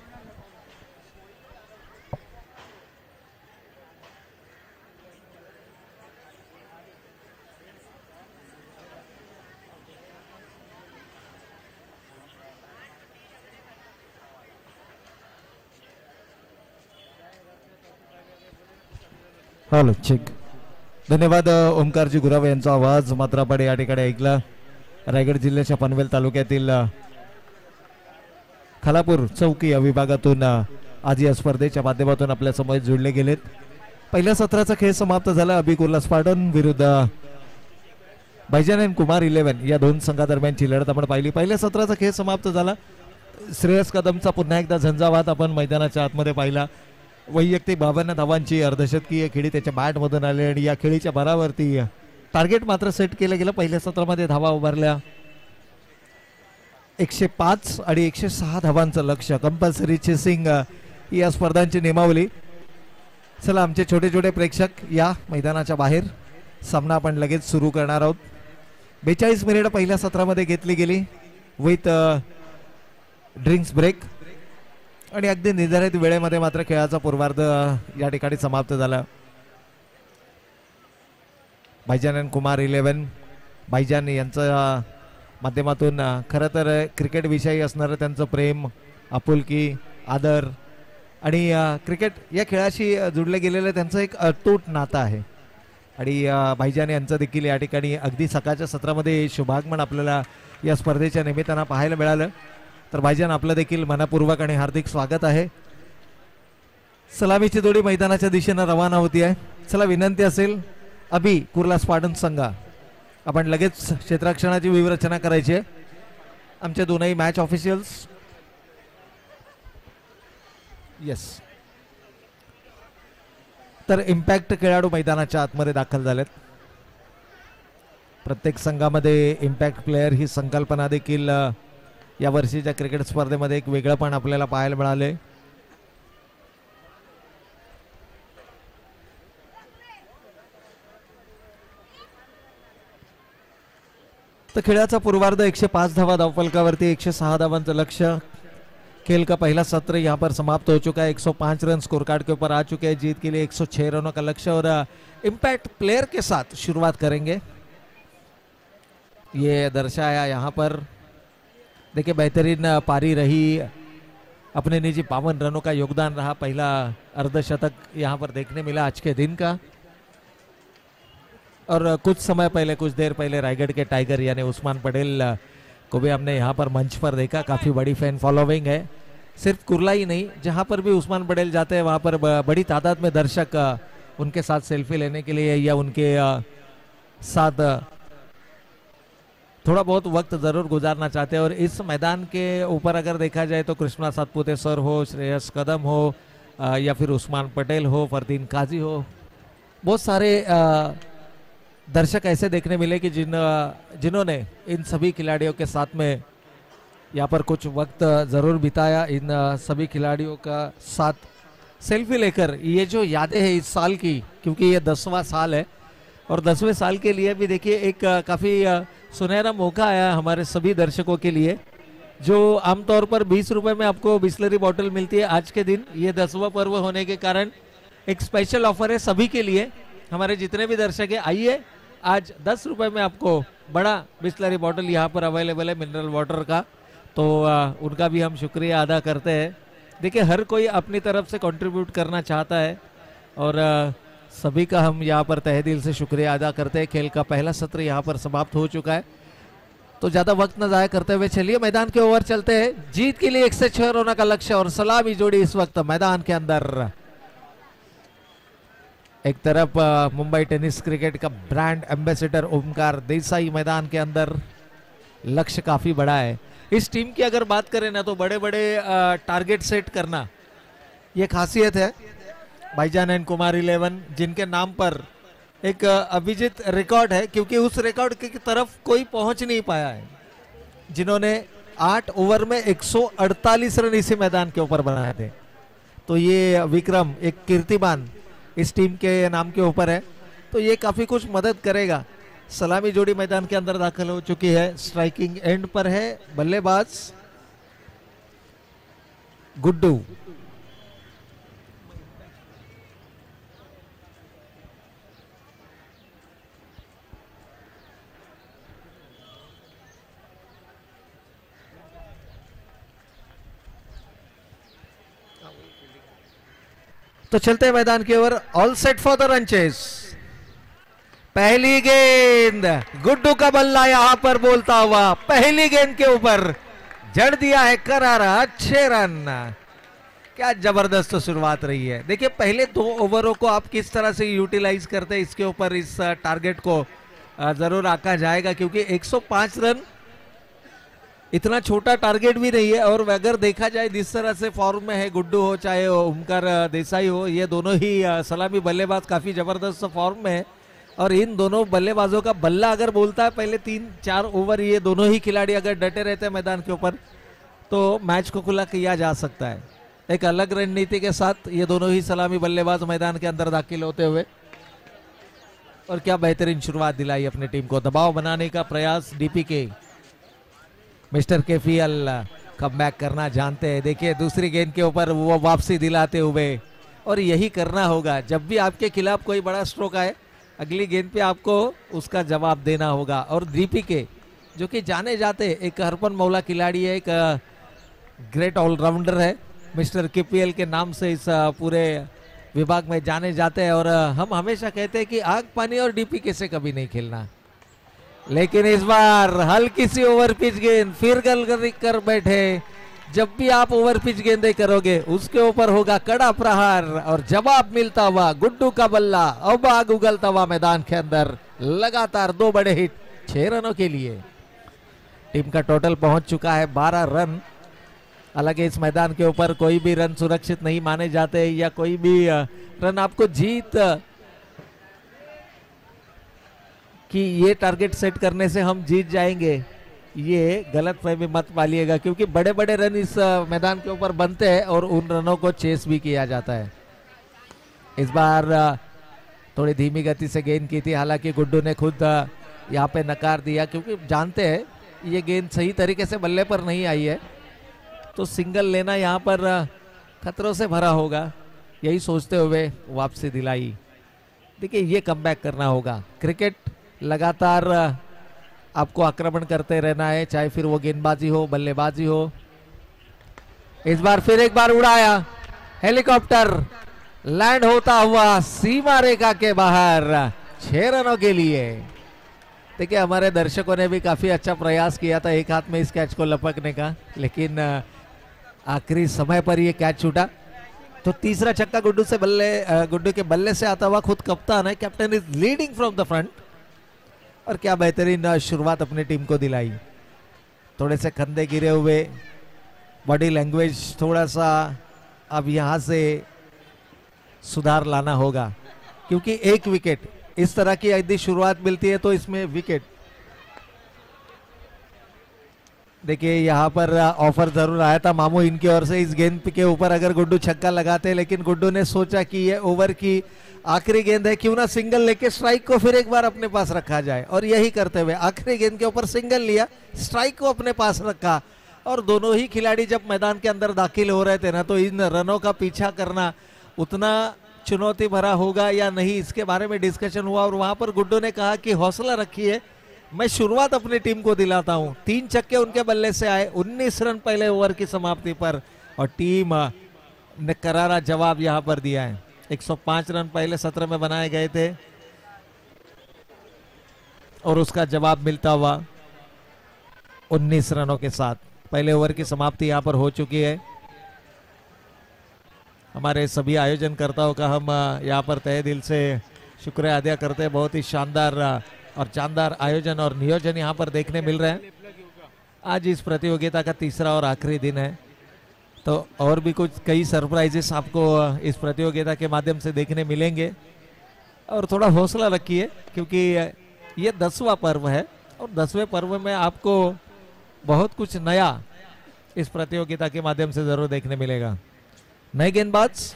हॅलो चेक धन्यवाद ओंकारजी ओमकारजी गुराव यांचा आवाज. मात्र आपण या ठिकाणी ऐकला. रायगड जिल्ह्याच्या पनवेल तालुक्यातील खालापूर चौकी या विभागातून आज या स्पर्धेच्या माध्यमातून आपल्यासमोर जोडले गेलेत. पहिल्या सत्राचा खेळ समाप्त झाला. अबिकुर्ला स्पार्टन विरुद्ध भाईजान अँड कुमार इलेव्हन या दोन संघादरम्यानची लढत आपण पाहिली. पहिल्या सत्राचा खेळ समाप्त झाला. श्रेयस कदमचा पुन्हा एकदा झंझावात आपण मैदानाच्या आतमध्ये पाहिला. वैयक्तिक बाबांना धावांची अर्धशतकीय खेळी त्याच्या बॅटमधून आले आणि या खेळीच्या भरावरती टार्गेट मात्र सेट केलं गेलं. पहिल्या सत्रामध्ये धावा उभारल्या. एकशे पाच आणि एकशे सहा धावांचं लक्ष. कंपल्सरी चेसिंग या स्पर्धांची नियमावली चला आमचे छोटे छोटे प्रेक्षक या मैदानाच्या बाहेर. सामना आपण लगेच सुरू करणार आहोत. बेचाळीस मिनिट पहिल्या सत्रामध्ये घेतली गेली. विथ ड्रिंक्स ब्रेक आणि अगदी निर्धारित वेळेमध्ये मात्र खेळाचा पूर्वार्ध या ठिकाणी समाप्त झाला. भाईजान कुमार इलेव्हन भाईजान यांचं माध्यमातून खरं तर क्रिकेटविषयी असणारं त्यांचं प्रेम आपुलकी आदर आणि क्रिकेट या खेळाशी अ, जुडले गेलेलं त्यांचं एक अतूट नातं आहे. आणि भाईजान यांचं देखील या ठिकाणी अगदी सकाळच्या सत्रामध्ये शुभागमन आपल्याला या स्पर्धेच्या निमित्तानं पाहायला मिळालं. तर भाईजान आपलं देखील मनपूर्वक आणि हार्दिक स्वागत आहे. सलामीची जोडी मैदानाच्या दिशेनं रवाना होती आहे. चला विनंती असेल अभि कुर्ला स्पाडन संघा. आपण लगेच क्षेत्राक्षणाची विवरचना करायची आहे. आमचे दोनही मॅच ऑफिशियल्स येस तर इम्पॅक्ट खेळाडू मैदानाच्या आतमध्ये दाखल झालेत. प्रत्येक संघामध्ये इम्पॅक्ट प्लेअर ही संकल्पना देखील या वर्षीच्या क्रिकेट स्पर्धेमध्ये एक वेगळंपण आपल्याला पाहायला मिळाले तर खेळाचा पूर्वार्ध एकशे पाच धावा धावफलकावरती एकशे सहा धावांचं लक्ष. खेल का पहला सत्र यहाँ पर समाप्त हो चुका है. 105 रन स्कोर कार्ड के ऊपर आ चुके हैं. जीत के लिए 106 रनों का लक्ष्य और इम्पैक्ट प्लेयर के साथ शुरुआत करेंगे. ये दर्शाया यहाँ पर देखिए, बेहतरीन पारी रही। अपने निजी बावन रनों का योगदान रहा। पहला अर्धशतक यहाँ पर देखने मिला आज के दिन का। और कुछ समय पहले, कुछ देर पहले रायगढ़ के टाइगर यानी उस्मान पटेल को भी हमने यहाँ पर मंच पर देखा। काफ़ी बड़ी फ़ैन फॉलोइंग है। सिर्फ़ कुरला ही नहीं, जहाँ पर भी उस्मान पटेल जाते हैं, वहाँ पर बड़ी तादाद में दर्शक उनके साथ सेल्फी लेने के लिए या उनके साथ थोड़ा बहुत वक्त ज़रूर गुजारना चाहते हैं और इस मैदान के ऊपर अगर देखा जाए तो कृष्णा सातपुते सर हो, श्रेयस कदम हो या फिर उस्मान पटेल हो, फरदीन काजी हो, बहुत सारे दर्शक ऐसे देखने मिले कि जिन जिन्होंने इन सभी खिलाड़ियों के साथ में यहाँ पर कुछ वक्त ज़रूर बिताया। इन सभी खिलाड़ियों का साथ सेल्फी लेकर ये जो यादें हैं इस साल की, क्योंकि ये दसवां साल है और दसवें साल के लिए भी देखिए एक काफ़ी सुनहरा मौका आया हमारे सभी दर्शकों के लिए जो आमतौर पर बीस रुपए में आपको बिस्लरी बॉटल मिलती है आज के दिन। ये दसवा पर्व होने के कारण एक स्पेशल ऑफ़र है सभी के लिए। हमारे जितने भी दर्शक है आइए आज दस रुपए में आपको बड़ा बिस्लरी बॉटल यहाँ पर अवेलेबल है मिनरल वाटर का। तो अ, उनका भी हम शुक्रिया अदा करते हैं। देखिए हर कोई अपनी तरफ़ से कंट्रीब्यूट करना चाहता है और अ, सभी का हम यहाँ पर तहे दिल से शुक्रिया अदा करते हैं। खेल का पहला सत्र यहाँ पर समाप्त हो चुका है। तो ज़्यादा वक्त न जाया करते हुए चलिए, मैदान के ओवर चलते हैं। जीत के लिए एक से छह रनों का लक्ष्य और सलामी जोड़ी इस वक्त मैदान के अंदर। एक तरफ़ मुंबई टेनिस क्रिकेट का ब्रांड एम्बेसडर ओमकार देसाई मैदान के अंदर। लक्ष्य काफ़ी बड़ा है। इस टीम की अगर बात करें ना तो बड़े बड़े टारगेट सेट करना, ये खासियत है। भाईजान एंड कुमार इलेवन, जिनके नाम पर एक अभिजीत रिकॉर्ड है, क्योंकि उस रिकॉर्ड की तरफ़ कोई पहुँच नहीं पाया है, जिन्होंने आठ ओवर में 148 रन इसी मैदान के ऊपर बनाए थे। तो ये विक्रम, एक कीर्तिमान इस टीम के नाम के ऊपर है। तो ये काफ़ी कुछ मदद करेगा। सलामी जोड़ी मैदान के अंदर दाखिल हो चुकी है। स्ट्राइकिंग एंड पर है बल्लेबाज गुड्डू। तो चलते हैं मैदान की or. All set for the ranches पहली गेंद। गुड्डू का बल्ला यहाँ पर बोलता हुआ, पहली गेंद के ऊपर। जड़ दिया है करारा अच्छे रन। क्या ज़बरदस्त शुरुआत रही है। देखिए, पहले दो ओवरों को आप किस तरह से यूटिलाइज करते हैं, इसके ऊपर इस टारगेट को ज़रूर आका जाएगा, क्योंकि 105 रन इतना छोटा टारगेट भी नहीं है और अगर देखा जाए जिस तरह से फॉर्म में है, गुड्डू हो, चाहे ओमकार देसाई हो, ये दोनों ही सलामी बल्लेबाज काफ़ी ज़बरदस्त फॉर्म में है। और इन दोनों बल्लेबाजों का बल्ला अगर बोलता है, पहले तीन, चार ओवर ये दोनों ही खिलाड़ी अगर डटे रहते हैं मैदान के ऊपर तो मैच को खुला किया जा सकता है। एक अलग रणनीति के साथ ये दोनों ही सलामी बल्लेबाज मैदान के अंदर दाखिल होते हुए, और क्या बेहतरीन शुरुआत दिलाई अपनी टीम को। दबाव बनाने का प्रयास डीपी के मिस्टर केफीएल कम बैक करना जानते हैं। देखिए, दूसरी गेंद के ऊपर वो वापसी दिलाते हुए, और यही करना होगा। जब भी आपके खिलाफ कोई बड़ा स्ट्रोक आए, अगली गेंद पे आपको उसका जवाब देना होगा। और दीपी के जो कि जाने जाते, एक हरपन मौला खिलाड़ी है, एक ग्रेट ऑलराउंडर है। मिस्टर केपीएल के नाम से इस पूरे विभाग में जाने जाते हैं, और हम हमेशा कहते हैं कि आग, पानी और डीपी के से कभी नहीं खेलना। लेकिन इस बार हल्की सी ओवर पिच गेंद, फिर गल कर- बैठे। जब भी आप ओवर पिच गेंदे करोगे, उसके ऊपर होगा कड़ा प्रहार और जवाब मिलता हुआ गुड्डू का बल्ला। अब आग उगलता हुआ मैदान के अंदर। लगातार दो बड़े हिट, छह रनों के लिए। टीम का टोटल पहुँच चुका है बारह रन। हालाँकि इस मैदान के ऊपर कोई भी रन सुरक्षित नहीं माने जाते या कोई भी रन आपको जीत कि ये टारगेट सेट करने से हम जीत जाएँगे, ये गलत फहमी मत पालिएगा क्योंकि बड़े बड़े रन इस मैदान के ऊपर बनते हैं और उन रनों को चेस भी किया जाता है। इस बार थोड़ी धीमी गति से गेंद की थी, हालाँकि गुड्डू ने खुद यहाँ पे नकार दिया, क्योंकि जानते हैं, ये गेंद सही तरीके से बल्ले पर नहीं आई है। तो सिंगल लेना यहाँ पर खतरों से भरा होगा, यही सोचते हुए वापसी दिलाई। देखिए, ये कम करना होगा। क्रिकेट लगातार आपको आक्रमण करते रहना है, चाहे फिर वो गेंदबाजी हो, बल्लेबाजी हो। इस बार फिर एक बार उड़ाया, हेलीकॉप्टर लैंड होता हुआ सीमा रेखा के बाहर, छह रनों के लिए। देखिए, हमारे दर्शकों ने भी काफ़ी अच्छा प्रयास किया था एक हाथ में इस कैच को लपकने का, लेकिन आखिरी समय पर ये कैच छूटा। तो तीसरा छक्का गुड्डू से बल्ले गुड्डू के बल्ले से आता हुआ खुद कप्तान है, captain is leading from the front. और क्या बेहतरीन शुरुआत अपनी टीम को दिलाई। थोड़े से कंधे गिरे हुए, बॉडी लैंग्वेज थोड़ा सा अब यहाँ से सुधार लाना होगा, क्योंकि एक विकेट, इस तरह की यदि शुरुआत मिलती है तो इसमें विकेट। देखिए, यहाँ पर ऑफ़र ज़रूर आया था मामू इनकी ओर से। इस गेंद के ऊपर अगर गुड्डू छक्का लगाते, लेकिन गुड्डू ने सोचा कि ये ओवर की आखिरी गेंद है। क्यों ना सिंगल लेके स्ट्राइक को फिर एक बार अपने पास रखा जाए। और यही करते हुए आखिरी गेंद के ऊपर सिंगल लिया स्ट्राइक को अपने पास रखा। और दोनों ही खिलाड़ी जब मैदान के अंदर दाखिल हो रहे थे ना तो इन रनों का पीछा करना उतना चुनौती भरा होगा या नहीं, इसके बारे में डिस्कशन हुआ। और वहाँ पर गुड्डू ने कहा कि हौसला रखिए मैं शुरुआत अपनी टीम को दिलाता हूँ। तीन छक्के उनके बल्ले से आए। 19 रन पहले ओवर की समाप्ति पर। और टीम ने करारा जवाब यहाँ पर दिया है। 105 रन पहले सत्र में बनाए गए थे। और उसका जवाब मिलता हुआ 19 रनों के साथ। पहले ओवर की समाप्ति यहाँ पर हो चुकी है। हमारे सभी आयोजनकर्ताओं का हम यहाँ पर तहे दिल से शुक्रिया अदा करते हैं। बहुत ही शानदार और शानदार आयोजन और नियोजन यहाँ पर देखने मिल रहे हैं। आज इस प्रतियोगिता का तीसरा और आखिरी दिन है। तो और भी कुछ कई सरप्राइजेस आपको इस प्रतियोगिता के माध्यम से देखने मिलेंगे। और थोड़ा हौसला रखिए, क्योंकि ये दसवां पर्व है और दसवें पर्व में आपको बहुत कुछ नया इस प्रतियोगिता के माध्यम से ज़रूर देखने मिलेगा। नए गेंदबाज,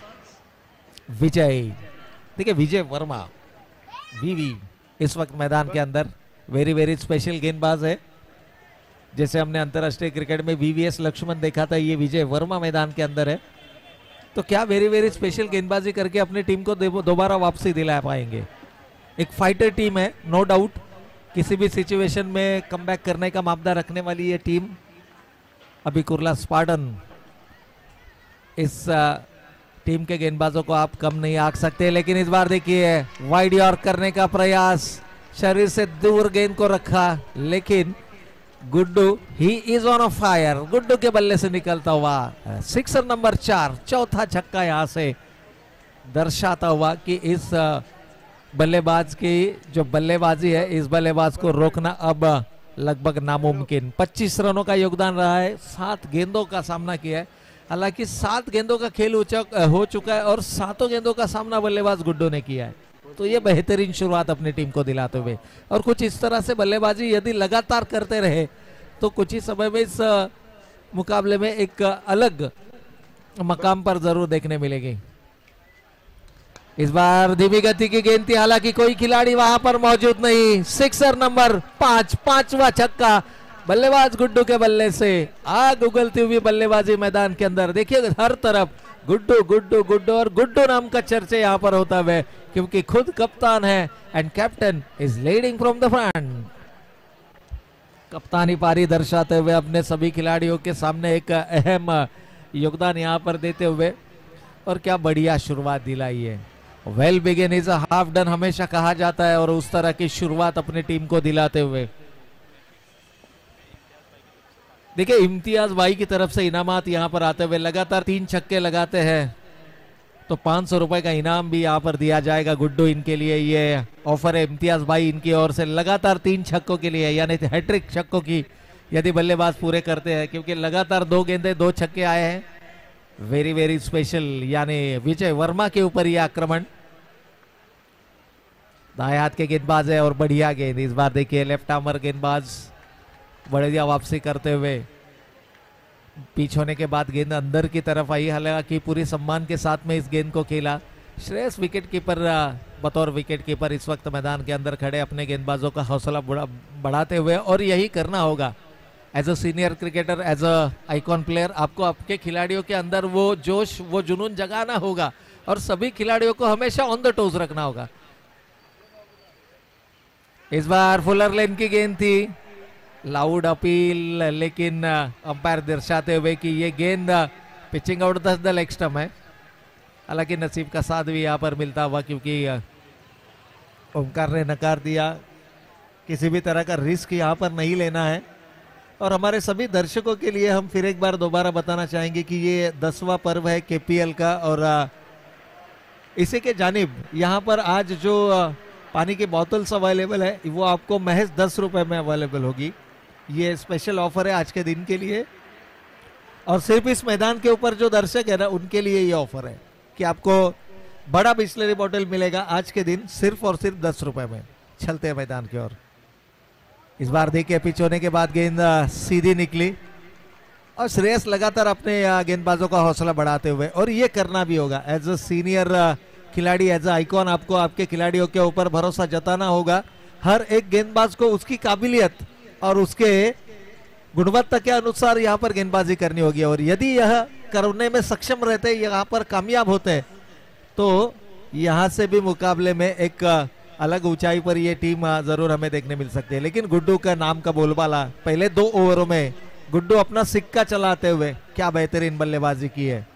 विजय। देखिए, विजय वर्मा वीवी इस वक्त मैदान के अंदर। वेरी वेरी स्पेशल गेंदबाज है। जैसे हमने अंतरराष्ट्रीय क्रिकेट में वीवीएस लक्ष्मण देखा था, ये विजय वर्मा मैदान के अंदर है। तो क्या वेरी वेरी स्पेशल गेंदबाजी करके अपनी टीम को दोबारा वापसी दिला पाएँगे? एक फाइटर टीम है नो डाउट किसी भी सिचुएशन में कम करने का मामला रखने वाली ये टीम अभी कुर्ला स्पार्टन इस टीम के गेंदबाजों को आप कम नहीं आंक सकते, लेकिन इस बार देखिए, वाइड यॉर्क करने का प्रयास, शरीर से दूर गेंद को रखा, लेकिन Guddu he is on a fire Guddu के बल्ले से निकलता हुआ सिक्सर नंबर चार, चौथा छक्का यहाँ से दर्शाता हुआ कि इस बल्लेबाज की, जो बल्लेबाजी है, इस बल्लेबाज को रोकना अब लगभग नामुमकिन। 25 रनों का योगदान रहा है, सात गेंदों का सामना किया है। हालाँकि सात गेंदों का खेल हो चुका है और सातों गेंदों का सामना बल्लेबाज गुड्डू ने किया है। तो ये बेहतरीन शुरुआत अपनी टीम को दिलाते हुए। और कुछ इस तरह से बल्लेबाजी यदि लगातार करते रहे तो कुछ ही समय में इस मुकाबले में एक अलग मकाम पर ज़रूर देखने मिलेगी। इस बार धीमी गति की गेंद थी हालाँकि कोई खिलाड़ी वहाँ पर मौजूद नहीं। सिक्सर नंबर पाँच, पांचवा छक्का बल्लेबाज गुड्डू के बल्ले से। आग उगलती हुई बल्लेबाजी मैदान के अंदर। देखिए, हर तरफ़ गुड्डू गुड्डू गुड्डू, और गुड्डू नाम का चर्चे यहाँ पर होता है, क्योंकि खुद कप्तान है and captain is leading from the front कप्तानी पारी दर्शाते हुए अपने सभी खिलाड़ियों के सामने एक अहम योगदान यहाँ पर देते हुए, और क्या बढ़िया शुरुआत दिलाई है। Well begin is a half done हमेशा कहा जाता है, और उस तरह की शुरुआत अपनी टीम को दिलाते हुए। देखिए, इम्तियाज़ भाई की तरफ़ से इनामात यहाँ पर आते हुए लगातार तीन छक्के लगाते हैं। तो पाँच सौ रुपए का इनाम भी यहाँ पर दिया जाएगा गुड्डू इनके लिए। ये ऑफ़र है इम्तियाज़ भाई इनकी ओर से लगातार तीन छक्कों के लिए, यानी हैट्रिक छक्कों की यदि बल्लेबाज पूरे करते हैं, क्योंकि लगातार दो गेंदे, दो छक्के आए हैं। वेरी वेरी स्पेशल, यानी विजय वर्मा के ऊपर ये आक्रमण। दाएँ हाथ के गेंदबाज है और बढ़िया गेंद, इस बार देखिए, लेफ़्ट आर्मर गेंदबाज। बढ़िया वापसी करते हुए पीछ होने के बाद गेंद अंदर की तरफ़ आई। हालाँकि पूरी सम्मान के साथ में इस गेंद को खेला। श्रेयस विकेट कीपर बतौर विकेट कीपर इस वक्त मैदान के अंदर खड़े अपने गेंदबाजों का हौसला बढ़ाते हुए और यही करना होगा। As a senior cricketer as a icon player आपको आपके खिलाड़ियों के अंदर वो जोश, वो जुनून जगाना होगा और सभी खिलाड़ियों को हमेशा ऑन द टोज रखना होगा। इस बार फुलर लेन की गेंद थी। लाउड अपील, लेकिन अंपायर दर्शाते हुए कि ये गेंद पिचिंग आउट द लेग है हालाँकि नसीब का साथ भी यहाँ पर मिलता हुआ क्योंकि ओमकार ने नकार दिया। किसी भी तरह का रिस्क यहाँ पर नहीं लेना है। और हमारे सभी दर्शकों के लिए हम फिर एक बार दोबारा बताना चाहेंगे कि ये दसवां पर्व है केपीएल का और इसी के जानिब यहाँ पर आज जो पानी की बोतल्स अवेलेबल है, वो आपको महज दस रुपए में अवेलेबल होगी। ये स्पेशल ऑफ़र है आज के दिन के लिए। और सिर्फ़ इस मैदान के ऊपर जो दर्शक है ना, उनके लिए ये ऑफ़र है कि आपको बड़ा बिस्लरी बॉटल मिलेगा आज के दिन सिर्फ़ और सिर्फ़ दस रुपए में। चलते हैं मैदान की ओर। इस बार देखिए, पिच होने के बाद गेंद सीधी निकली। और श्रेयस लगातार अपने गेंदबाजों का हौसला बढ़ाते हुए, और ये करना भी होगा। एज अ सीनियर खिलाड़ी एज अ आइकॉन आपको आपके खिलाड़ियों के ऊपर भरोसा जताना होगा। हर एक गेंदबाज को उसकी काबिलियत और उसके गुणवत्ता के अनुसार यहाँ पर गेंदबाजी करनी होगी। और यदि यह करने में सक्षम रहते, यहाँ पर कामयाब होते तो यहाँ से भी मुकाबले में एक अलग ऊंचाई पर ये टीम ज़रूर हमें देखने मिल सकती है। लेकिन गुड्डू का नाम का बोलबाला, पहले दो ओवरों में गुड्डू अपना सिक्का चलाते हुए क्या बेहतरीन बल्लेबाजी की है।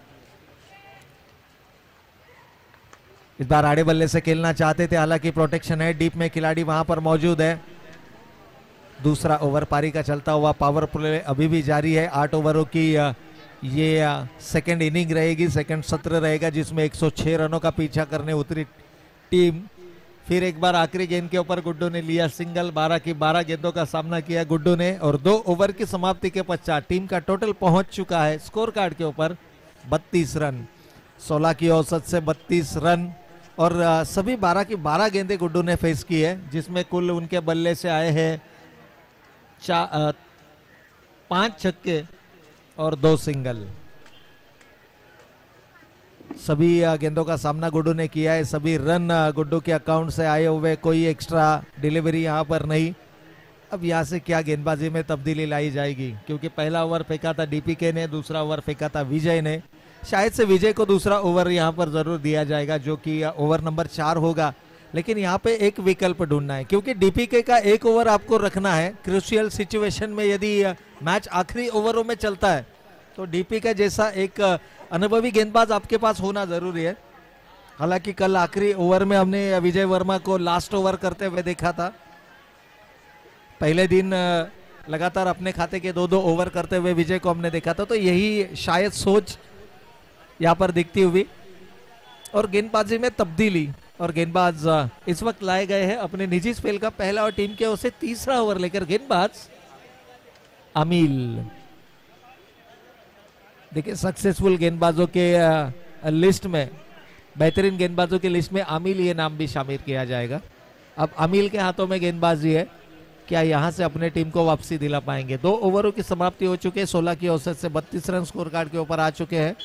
इस बार आड़े बल्ले से खेलना चाहते थे, हालाँकि प्रोटेक्शन है, डीप में खिलाड़ी वहाँ पर मौजूद है। दूसरा ओवर पारी का चलता हुआ पावर प्ले अभी भी जारी है। आठ ओवरों की ये सेकंड इनिंग रहेगी सेकंड सत्र रहेगा, जिसमें 106 रनों का पीछा करने उतरी टीम। फिर एक बार आखिरी गेंद के ऊपर गुड्डू ने लिया सिंगल 12 की 12 गेंदों का सामना किया गुड्डू ने, और दो ओवर की समाप्ति के पश्चात टीम का टोटल पहुँच चुका है स्कोर कार्ड के ऊपर 32 रन। 16 की औसत से 32 रन, और सभी 12 की 12 गेंदें गुड्डू ने फेस की है, जिसमें कुल उनके बल्ले से आए हैं पाँच छक्के और दो सिंगल। सभी गेंदों का सामना गुड्डू ने किया है। सभी रन गुड्डू के अकाउंट से आए हुए, कोई एक्स्ट्रा डिलीवरी यहाँ पर नहीं। अब यहाँ से क्या गेंदबाजी में तब्दीली लाई जाएगी? क्योंकि पहला ओवर फेंका था डीपीके ने, दूसरा ओवर फेंका था विजय ने। शायद से विजय को दूसरा ओवर यहाँ पर ज़रूर दिया जाएगा, जो कि ओवर नंबर चार होगा। लेकिन यहाँ पे एक विकल्प ढूंढना है, क्योंकि डीपीके का एक ओवर आपको रखना है क्रूशियल सिचुएशन में यदि मैच आखिरी ओवरों में चलता है तो डीपीके जैसा एक अनुभवी गेंदबाज आपके पास होना ज़रूरी है। हालाँकि कल आखिरी ओवर में हमने विजय वर्मा को लास्ट ओवर करते हुए देखा था। पहले दिन लगातार अपने खाते के दो दो ओवर करते हुए विजय को हमने देखा था तो यही शायद सोच यहाँ पर दिखती हुई, और गेंदबाजी में तब्दीली। और गेंदबाज इस वक्त लाए गए हैं अपने निजी स्पेल का पहला और टीम के ओर से तीसरा ओवर लेकर गेंदबाज अमील। देखिए सक्सेसफुल गेंदबाजों के लिस्ट में, बेहतरीन गेंदबाजों की लिस्ट में अमील, ये नाम भी शामिल किया जाएगा। अब अमील के हाथों में गेंदबाजी है। क्या यहाँ से अपने टीम को वापसी दिला पाएँगे? दो ओवरों की समाप्ति हो चुकी है। सोलह की औसत से बत्तीस रन स्कोर कार्ड के ऊपर आ चुके हैं।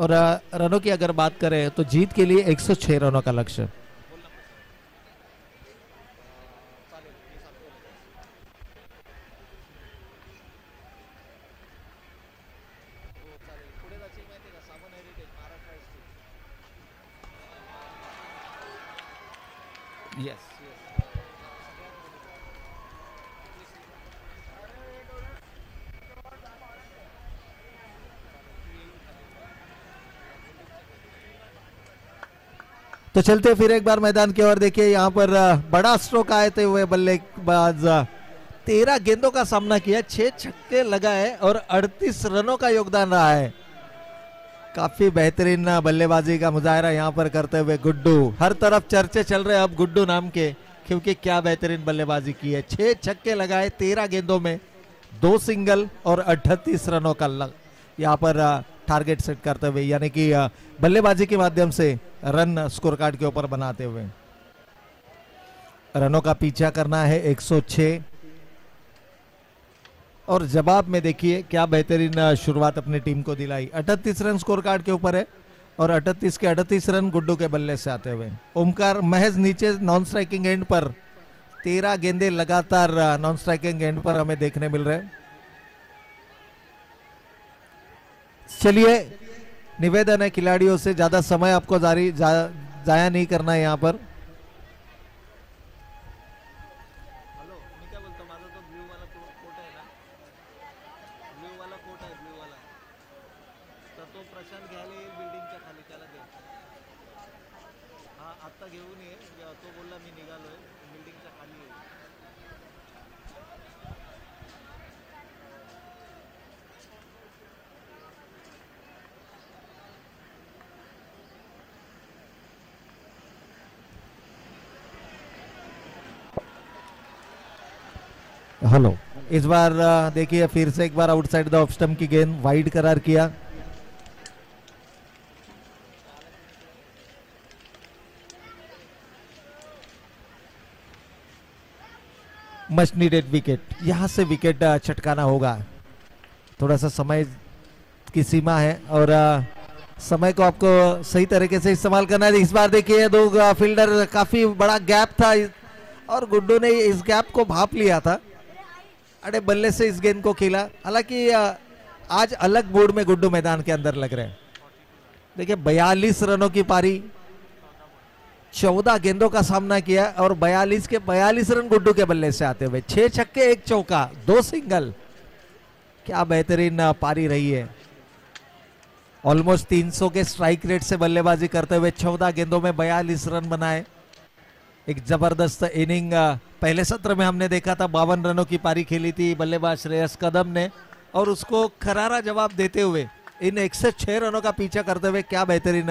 और रनों की अगर बात करें तो जीत के लिए 106 रनों का लक्ष्य। Yes. तो चलते फिर एक बार मैदान की ओर देखिए, यहाँ पर बड़ा स्ट्रोक आए थे हुए बल्लेबाज। तेरह गेंदों का सामना किया, छह छक्के लगाए और अड़तीस रनों का योगदान रहा है। काफ़ी बेहतरीन बल्लेबाजी का मुजाहरा यहाँ पर करते हुए गुड्डू। हर तरफ़ चर्चे चल रहे हैं अब गुड्डू नाम के, क्योंकि क्या बेहतरीन बल्लेबाजी की है। छह छक्के लगाए, तेरह गेंदों में दो सिंगल और अठतीस रनों का यहाँ पर टारगेट सेट करते हुए, यानी कि बल्लेबाजी के माध्यम से रन स्कोर कार्ड के ऊपर बनाते हुए। रनों का पीछा करना है 106 और जवाब में देखिए, क्या बेहतरीन शुरुआत अपनी टीम को दिलाई। 38 रन स्कोर कार्ड के ऊपर है और 38 के 38 रन गुड्डू के बल्ले से आते हुए। ओमकार महज नीचे नॉन स्ट्राइकिंग एंड पर तेरह गेंदे लगातार नॉन स्ट्राइकिंग एंड पर हमें देखने मिल रहे हैं। चलिए निवेदन है खिलाड़ियों से ज्यादा समय आपको जारी जा, जाया नहीं करना है यहाँ पर। हेलो इस बार देखिए, फिर से एक बार आउटसाइड द ऑफ़ स्टंप की गेंद वाइड करार किया। Much needed wicket. यहाँ से विकेट छटकाना होगा। थोड़ा सा समय की सीमा है और समय को आपको सही तरीके से इस्तेमाल करना है। इस बार देखिए दो फील्डर, काफ़ी बड़ा गैप था। और गुड्डू ने इस गैप को भाप लिया था। अरे बल्ले से इस गेंद को खेला। हालाँकि आज अलग मूड में गुड्डू मैदान के अंदर लग रहे हैं। देखिए, बयालीस रनों की पारी, चौदह गेंदों का सामना किया और बयालीस के, बयालीस रन गुड्डू के बल्ले से आते हुए। छह छक्के, एक चौका, दो सिंगल। क्या बेहतरीन पारी रही है। ऑलमोस्ट 300 के स्ट्राइक रेट से बल्लेबाजी करते हुए चौदह गेंदों में बयालीस रन बनाए। एक ज़बरदस्त इनिंग पहले सत्र में हमने देखा था बावन रनों की पारी खेली थी बल्लेबाज श्रेयस कदम ने, और उसको खरारा जवाब देते हुए, इन एक से छह रनों का पीछा करते हुए क्या बेहतरीन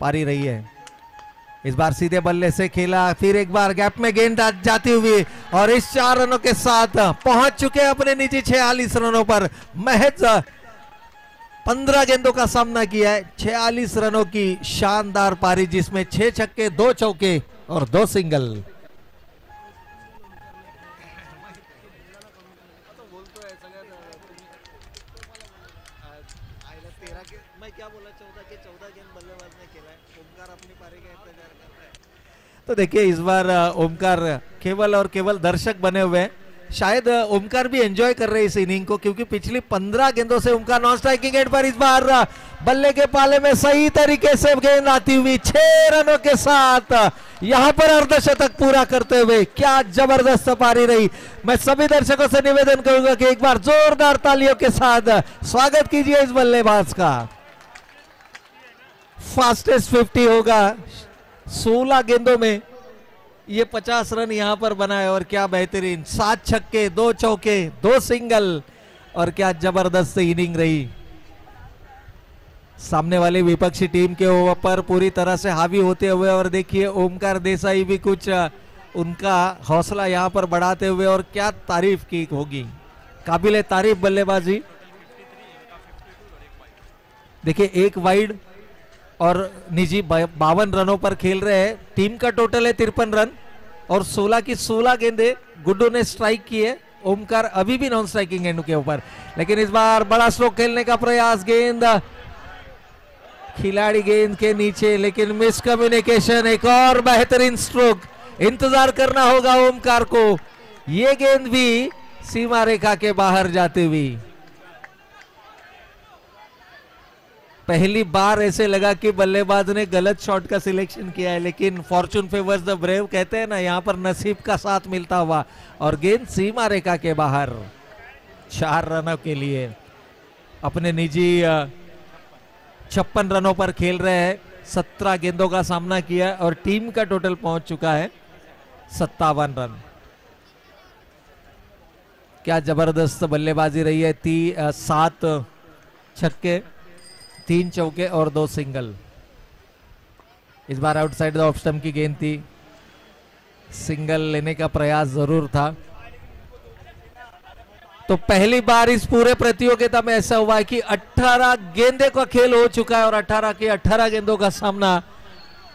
पारी रही है। इस बार सीधे बल्ले से खेला, फिर एक बार गैप में गेंद जाती हुई, और इस चार रनों के साथ पहुँच चुके हैं अपने निजी छियालीस रनों पर। महज पंद्रह गेंदों का सामना किया है, छियालीस रनों की शानदार पारी, जिसमें छह छक्के, दो चौके और दो सिंगल। तो देखिए, इस बार ओमकार केवल और केवल दर्शक बने हुए हैं। शायद ओमकार भी एंजॉय कर रहे इस इनिंग को, क्योंकि पिछली पंद्रह गेंदों से ओमकार नॉन स्ट्राइकिंग एंड पर इस बार बल्ले के पाले में सही तरीके से गेंद आती हुई, छह रनों के साथ यहाँ पर अर्धशतक पूरा करते हुए, क्या ज़बरदस्त पारी रही। मैं सभी दर्शकों से निवेदन करूँगा कि एक बार जोरदार तालियों के साथ स्वागत कीजिए इस बल्लेबाज का। फास्टेस्ट 50 होगा 16 गेंदों में ये 50 रन यहाँ पर बनाए और क्या बेहतरीन। सात छक्के, दो चौके, दो सिंगल और क्या ज़बरदस्त इनिंग रही। सामने वाली विपक्षी टीम के ऊपर पूरी तरह से हावी होते हुए और देखिए ओमकार देसाई भी कुछ उनका हौसला यहाँ पर बढ़ाते हुए और क्या तारीफ़ की होगी। काबिल तारीफ़ बल्लेबाजी। देखिए, एक वाइड और निजी बावन रनों पर खेल रहे हैं। टीम का टोटल है तिरपन रन और 16 की 16 गेंदे गुड्डू ने स्ट्राइक की है। ओमकार अभी भी नॉन स्ट्राइकिंग एंड के ऊपर। लेकिन इस बार बड़ा स्ट्रोक खेलने का प्रयास, गेंद। खिलाड़ी गेंद के नीचे, लेकिन मिस कम्युनिकेशन एक और बेहतरीन स्ट्रोक इंतज़ार करना होगा ओमकार को। ये गेंद भी सीमा रेखा के बाहर जाती हुई। पहली बार ऐसे लगा कि बल्लेबाज ने गलत शॉट का सिलेक्शन किया है, लेकिन फॉर्चून फेवर्स द ब्रेव कहते हैं ना, यहाँ पर नसीब का साथ मिलता हुआ और गेंद सीमा रेखा के बाहर। चार रनों के लिए अपने निजी छप्पन रनों पर खेल रहे हैं। सत्रह गेंदों का सामना किया और टीम का टोटल पहुँच चुका है सत्तावन रन। क्या ज़बरदस्त बल्लेबाजी रही है, ती सात छक्के। तीन चौके और दो सिंगल। इस बार आउटसाइड द ऑफ़ की गेंद थी सिंगल लेने का प्रयास ज़रूर था। तो पहली बार इस पूरे प्रतियोगिता में ऐसा हुआ है कि 18 गेंदे का खेल हो चुका है और 18 के 18 गेंदों का सामना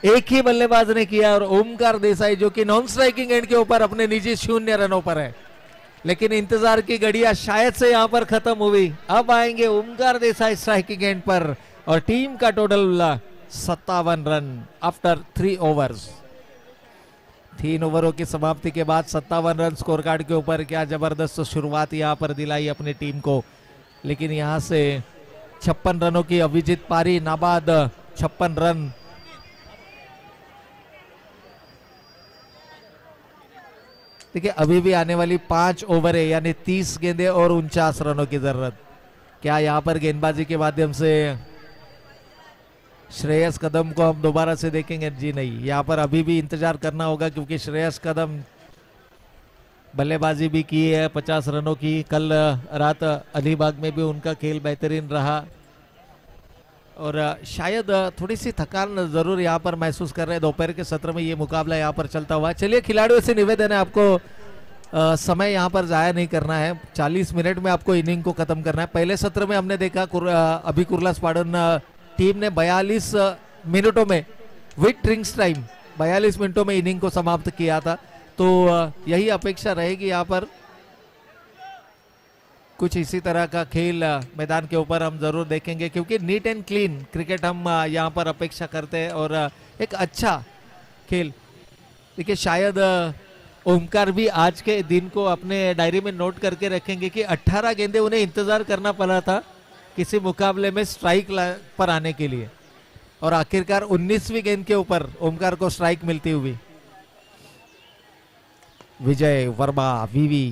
एक ही बल्लेबाज ने किया और ओमकार देसाई, जो कि नॉन स्ट्राइकिंग एंड के ऊपर अपने निजी शून्य रनों पर है। लेकिन इंतज़ार की घड़ियाँ शायद से यहाँ पर खत्म हुई। अब आएँगे ओमकार देसाई स्ट्राइकिंग एंड पर और टीम का टोटल सत्तावन रन आफ्टर थ्री ओवर्स तीन ओवरों की समाप्ति के बाद सत्तावन रन स्कोर कार्ड के ऊपर क्या ज़बरदस्त शुरुआत यहाँ पर दिलाई अपनी टीम को। लेकिन यहाँ से छप्पन रनों की अभिजीत पारी नाबाद छप्पन रन देखिए, अभी भी आने वाली पाँच ओवर है, यानी तीस गेंदे और उनचास रनों की ज़रूरत। क्या यहाँ पर गेंदबाजी के माध्यम से श्रेयस कदम को हम दोबारा से देखेंगे? जी नहीं। यहाँ पर अभी भी इंतज़ार करना होगा, क्योंकि श्रेयस कदम बल्लेबाजी भी की है, पचास रनों की। कल, रात अलीबाग में भी उनका खेल बेहतरीन रहा। और शायद थोड़ी सी थकान ज़रूर यहाँ पर महसूस कर रहे हैं। दोपहर के सत्र में ये मुकाबला यहाँ पर चलता हुआ चलिए खिलाड़ियों से निवेदन है आपको आ, समय यहाँ पर जाया नहीं करना है। 40 मिनट में आपको इनिंग को खत्म करना है। पहले सत्र में हमने देखा कुर, अभी कुरला स्पाडन टीम ने 42 मिनटों में विथ ड्रिंक्स टाइम 42 मिनटों में इनिंग को समाप्त किया था। तो यही अपेक्षा रहेगी यहाँ पर। कुछ इसी तरह का खेल मैदान के ऊपर हम ज़रूर देखेंगे, क्योंकि नीट एंड क्लीन क्रिकेट हम यहाँ पर अपेक्षा करते हैं और एक अच्छा खेल। देखिए, शायद ओमकार भी आज के दिन को अपने डायरी में नोट करके रखेंगे कि 18 गेंदे उन्हें इंतज़ार करना पड़ा था किसी मुकाबले में स्ट्राइक पर आने के लिए। और आखिरकार 19वीं गेंद के ऊपर ओमकार को स्ट्राइक मिलती हुई। विजय वर्मा वीवी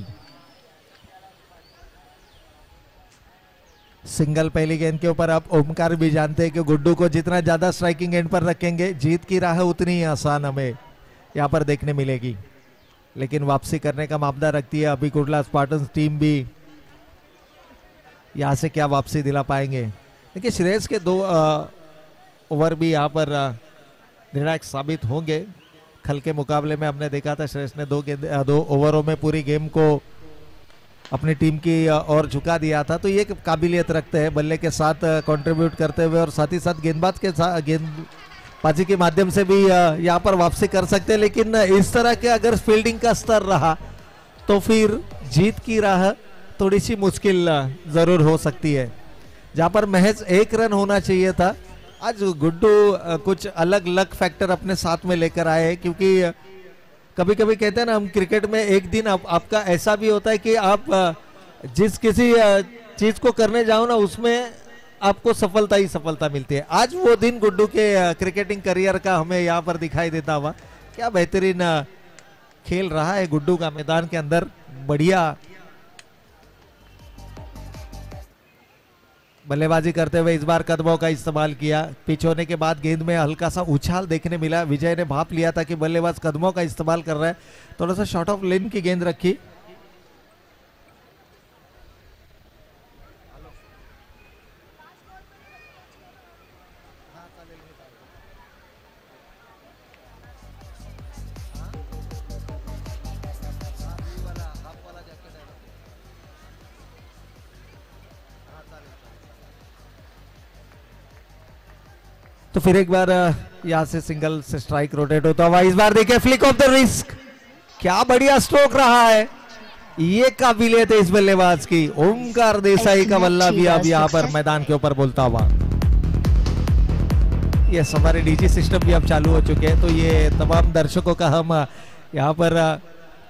सिंगल पहली गेंद के ऊपर आप ओमकार भी जानते हैं कि गुड्डू को जितना ज़्यादा स्ट्राइकिंग एंड पर रखेंगे, जीत की राह उतनी ही आसान हमें यहाँ पर देखने मिलेगी। लेकिन वापसी करने का मामला रखती है अभी कुडला स्पार्टन टीम भी। यहाँ से क्या वापसी दिला पाएँगे? देखिए, श्रेयस के दो ओवर भी यहाँ पर निर्णायक साबित होंगे। खल के मुकाबले में हमने देखा था, श्रेयस ने दो गेंद दो ओवरों में पूरी गेम को अपनी टीम की ओर झुका दिया था। तो ये काबिलियत रखते हैं बल्ले के साथ कंट्रीब्यूट करते हुए और साथ ही साथ गेंदबाज के साथ गेंदबाजी के माध्यम से भी यहाँ पर वापसी कर सकते हैं। लेकिन इस तरह के अगर फील्डिंग का स्तर रहा तो फिर जीत की राह थोड़ी सी मुश्किल ज़रूर हो सकती है। जहाँ पर महज एक रन होना चाहिए था, आज गुड्डू कुछ अलग लक फैक्टर अपने साथ में लेकर आए क्योंकि कभी कभी कहते हैं ना हम क्रिकेट में एक दिन आप, आपका ऐसा भी होता है कि आप जिस किसी चीज़ को करने जाओ ना उसमें आपको सफलता ही सफलता मिलती है। आज वो दिन गुड्डू के क्रिकेटिंग करियर का हमें यहाँ पर दिखाई देता हुआ। क्या बेहतरीन खेल रहा है गुड्डू का मैदान के अंदर। बढ़िया बल्लेबाजी करते हुए इस बार कदमों का इस्तेमाल किया। पिच होने के बाद गेंद में हल्का सा उछाल देखने मिला। विजय ने भाप लिया था कि बल्लेबाज कदमों का इस्तेमाल कर रहा है। थोड़ा सा शॉर्ट ऑफ़ लेन की गेंद रखी। तो फिर एक बार यहाँ से सिंगल से स्ट्राइक रोटेट होता हुआ इस बार देखिए फ्लिक ऑफ़ द रिस्क क्या बढ़िया स्ट्रोक रहा है। ये काबिलियत है इस बल्लेबाज की। ओमकार देसाई का बल्ला भी अब यहाँ पर मैदान के ऊपर बोलता हुआ। ये हमारे डीजी सिस्टम भी अब चालू हो चुके हैं। तो ये तमाम दर्शकों का हम यहाँ पर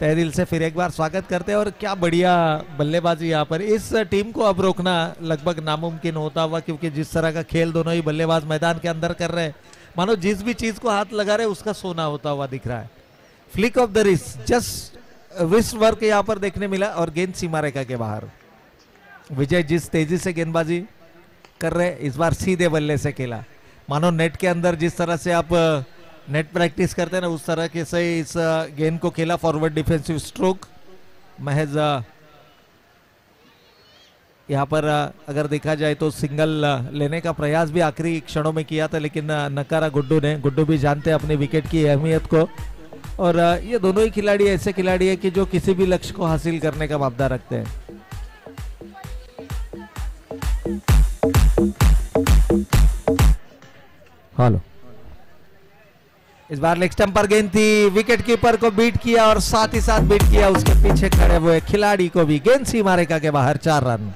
तय दिल से फिर एक बार स्वागत करते हैं और क्या बढ़िया बल्लेबाजी यहाँ पर। इस टीम को अब रोकना लगभग नामुमकिन होता हुआ, क्योंकि जिस तरह का खेल दोनों ही बल्लेबाज मैदान के अंदर कर रहे हैं, मानो जिस भी चीज़ को हाथ लगा रहे उसका सोना होता हुआ दिख रहा है। Flick off the wrist just wrist work यहाँ पर देखने मिला और गेंद सीमा रेखा के बाहर। विजय जिस तेज़ी से गेंदबाजी कर रहे इस बार सीधे बल्ले से खेला। मानो नेट के अंदर जिस तरह से आप नेट प्रैक्टिस करते हैं ना, उस तरह के से इस गेंद को खेला फॉरवर्ड डिफेंसिव स्ट्रोक महज यहाँ पर अगर देखा जाए तो सिंगल लेने का प्रयास भी आखिरी क्षणों में किया था, लेकिन नकारा गुड्डू ने, गुड्डू भी जानते हैं अपने विकेट की अहमियत को। और ये दोनों ही खिलाड़ी ऐसे खिलाड़ी है कि जो किसी भी लक्ष्य को हासिल करने का मापदा रखते हैं। हेलो। इस बार लेग स्टंप पर गेंद थी विकेट कीपर को बीट किया और साथ ही साथ बीट किया, उसके पीछे खड़े हुए खिलाड़ी को भी गेंद सीमा रेखा के बाहर, चार रन।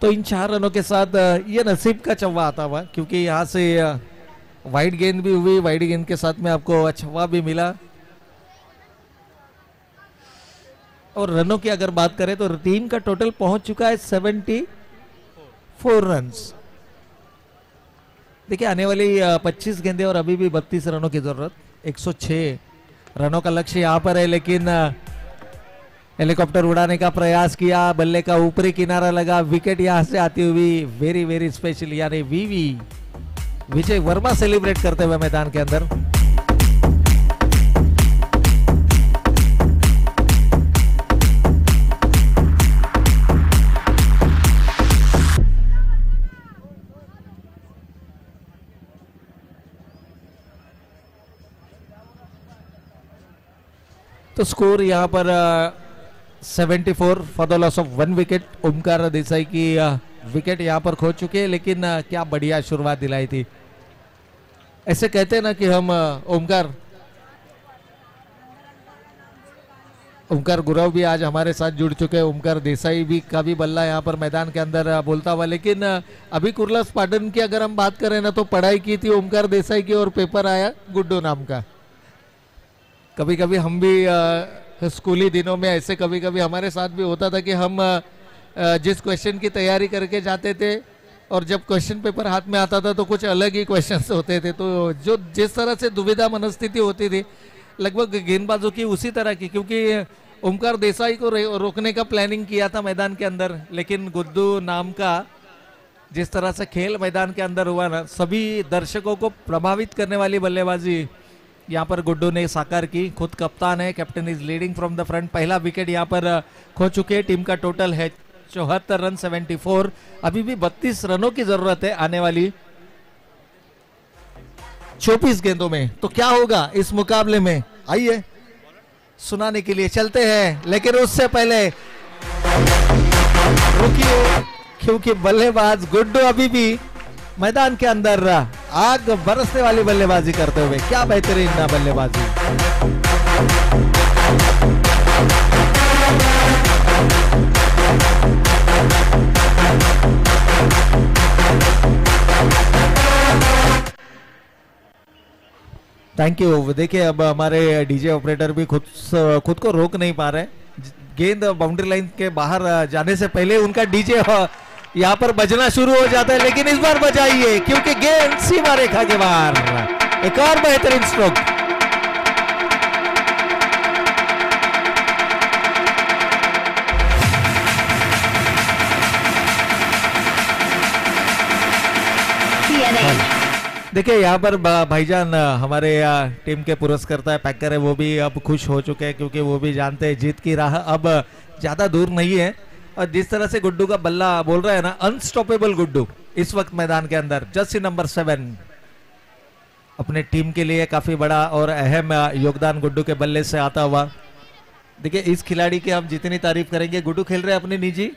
तो इन चार रनों के साथ ये नसीब का चौवा आता हुआ, क्योंकि यहाँ से वाइड गेंद भी हुई वाइड गेंद के साथ में आपको छवा भी मिला। और रनों की अगर बात करें तो टीम का टोटल पहुँच चुका है सेवेंटी फोर रन देखिए, आने वाली पच्चीस गेंदे और अभी भी बत्तीस रनों की ज़रूरत। 106 रनों का लक्ष्य यहाँ पर है, लेकिन हेलीकॉप्टर उड़ाने का प्रयास किया, बल्ले का ऊपरी किनारा लगा, विकेट यहाँ से आती हुई वेरी वेरी स्पेशल यानी वीवी विजय वर्मा सेलिब्रेट करते हुए मैदान के अंदर। तो स्कोर यहाँ पर seventy four for the loss of one wicket Omkar Desai की विकेट यहाँ पर खो चुके हैं लेकिन अ, क्या बढ़िया शुरुआत दिलाई थी। ऐसे कहते हैं ना कि हम ओमकार ओमकार गुरव भी आज हमारे साथ जुड़ चुके हैं। ओमकार देसाई भी का भी बल्ला यहाँ पर मैदान के अंदर बोलता हुआ लेकिन अभी कुरला स्पाटन की अगर हम बात करें ना तो पढ़ाई की थी ओमकार देसाई की और पेपर आया गुड्डू नाम का। कभी कभी हम भी स्कूली दिनों में ऐसे कभी कभी हमारे साथ भी होता था कि हम जिस क्वेश्चन की तैयारी करके जाते थे और जब क्वेश्चन पेपर हाथ में आता था तो कुछ अलग ही क्वेश्चन होते थे। तो जो जिस तरह से दुविधा मनस्थिति होती थी, लगभग गेंदबाजों की उसी तरह की, क्योंकि ओमकार देसाई को रोकने का प्लानिंग किया था मैदान के अंदर, लेकिन गुड्डू नाम का जिस तरह से खेल मैदान के अंदर हुआ ना, सभी दर्शकों को प्रभावित करने वाली बल्लेबाजी यहाँ पर गुड्डू ने साकार की। खुद कप्तान है captain is leading from the front पहला विकेट यहाँ पर खो चुके टीम का टोटल है चौहत्तर रन 74 अभी भी 32 रनों की ज़रूरत है आने वाली 24 गेंदों में। तो क्या होगा इस मुकाबले में? आइए, सुनाने के लिए चलते हैं, लेकिन उससे पहले रुकिए, क्योंकि बल्लेबाज गुड्डू अभी भी मैदान के अंदर आग बरसने वाली बल्लेबाजी करते हुए, क्या बेहतरीन ना बल्लेबाजी। थैंक यू देखिए, अब हमारे डीजे ऑपरेटर भी खुद खुद को रोक नहीं पा रहे गेंद बाउंड्री लाइन के बाहर जाने से पहले उनका डीजे यहाँ पर बजना शुरू हो जाता है लेकिन इस बार बजाइए क्योंकि गेंद सीमा रेखा के बाहर। एक और बेहतरीन स्ट्रोक देखिए यहाँ पर भाईजान हमारे टीम के पुरस्कर्ता पैकर है वो भी अब खुश हो चुके हैं क्योंकि वो भी जानते हैं जीत की राह अब ज़्यादा दूर नहीं है। और जिस तरह से गुड्डू का बल्ला बोल रहा है ना अनस्टॉपेबल गुड्डू, इस वक्त मैदान के अंदर, जर्सी नंबर सेवन। अपने टीम के लिए काफ़ी बड़ा और अहम योगदान गुड्डू के बल्ले से आता हुआ। देखिए, इस खिलाड़ी की हम जितनी तारीफ़ करेंगे, गुड्डू खेल रहे हैं अपने निजी?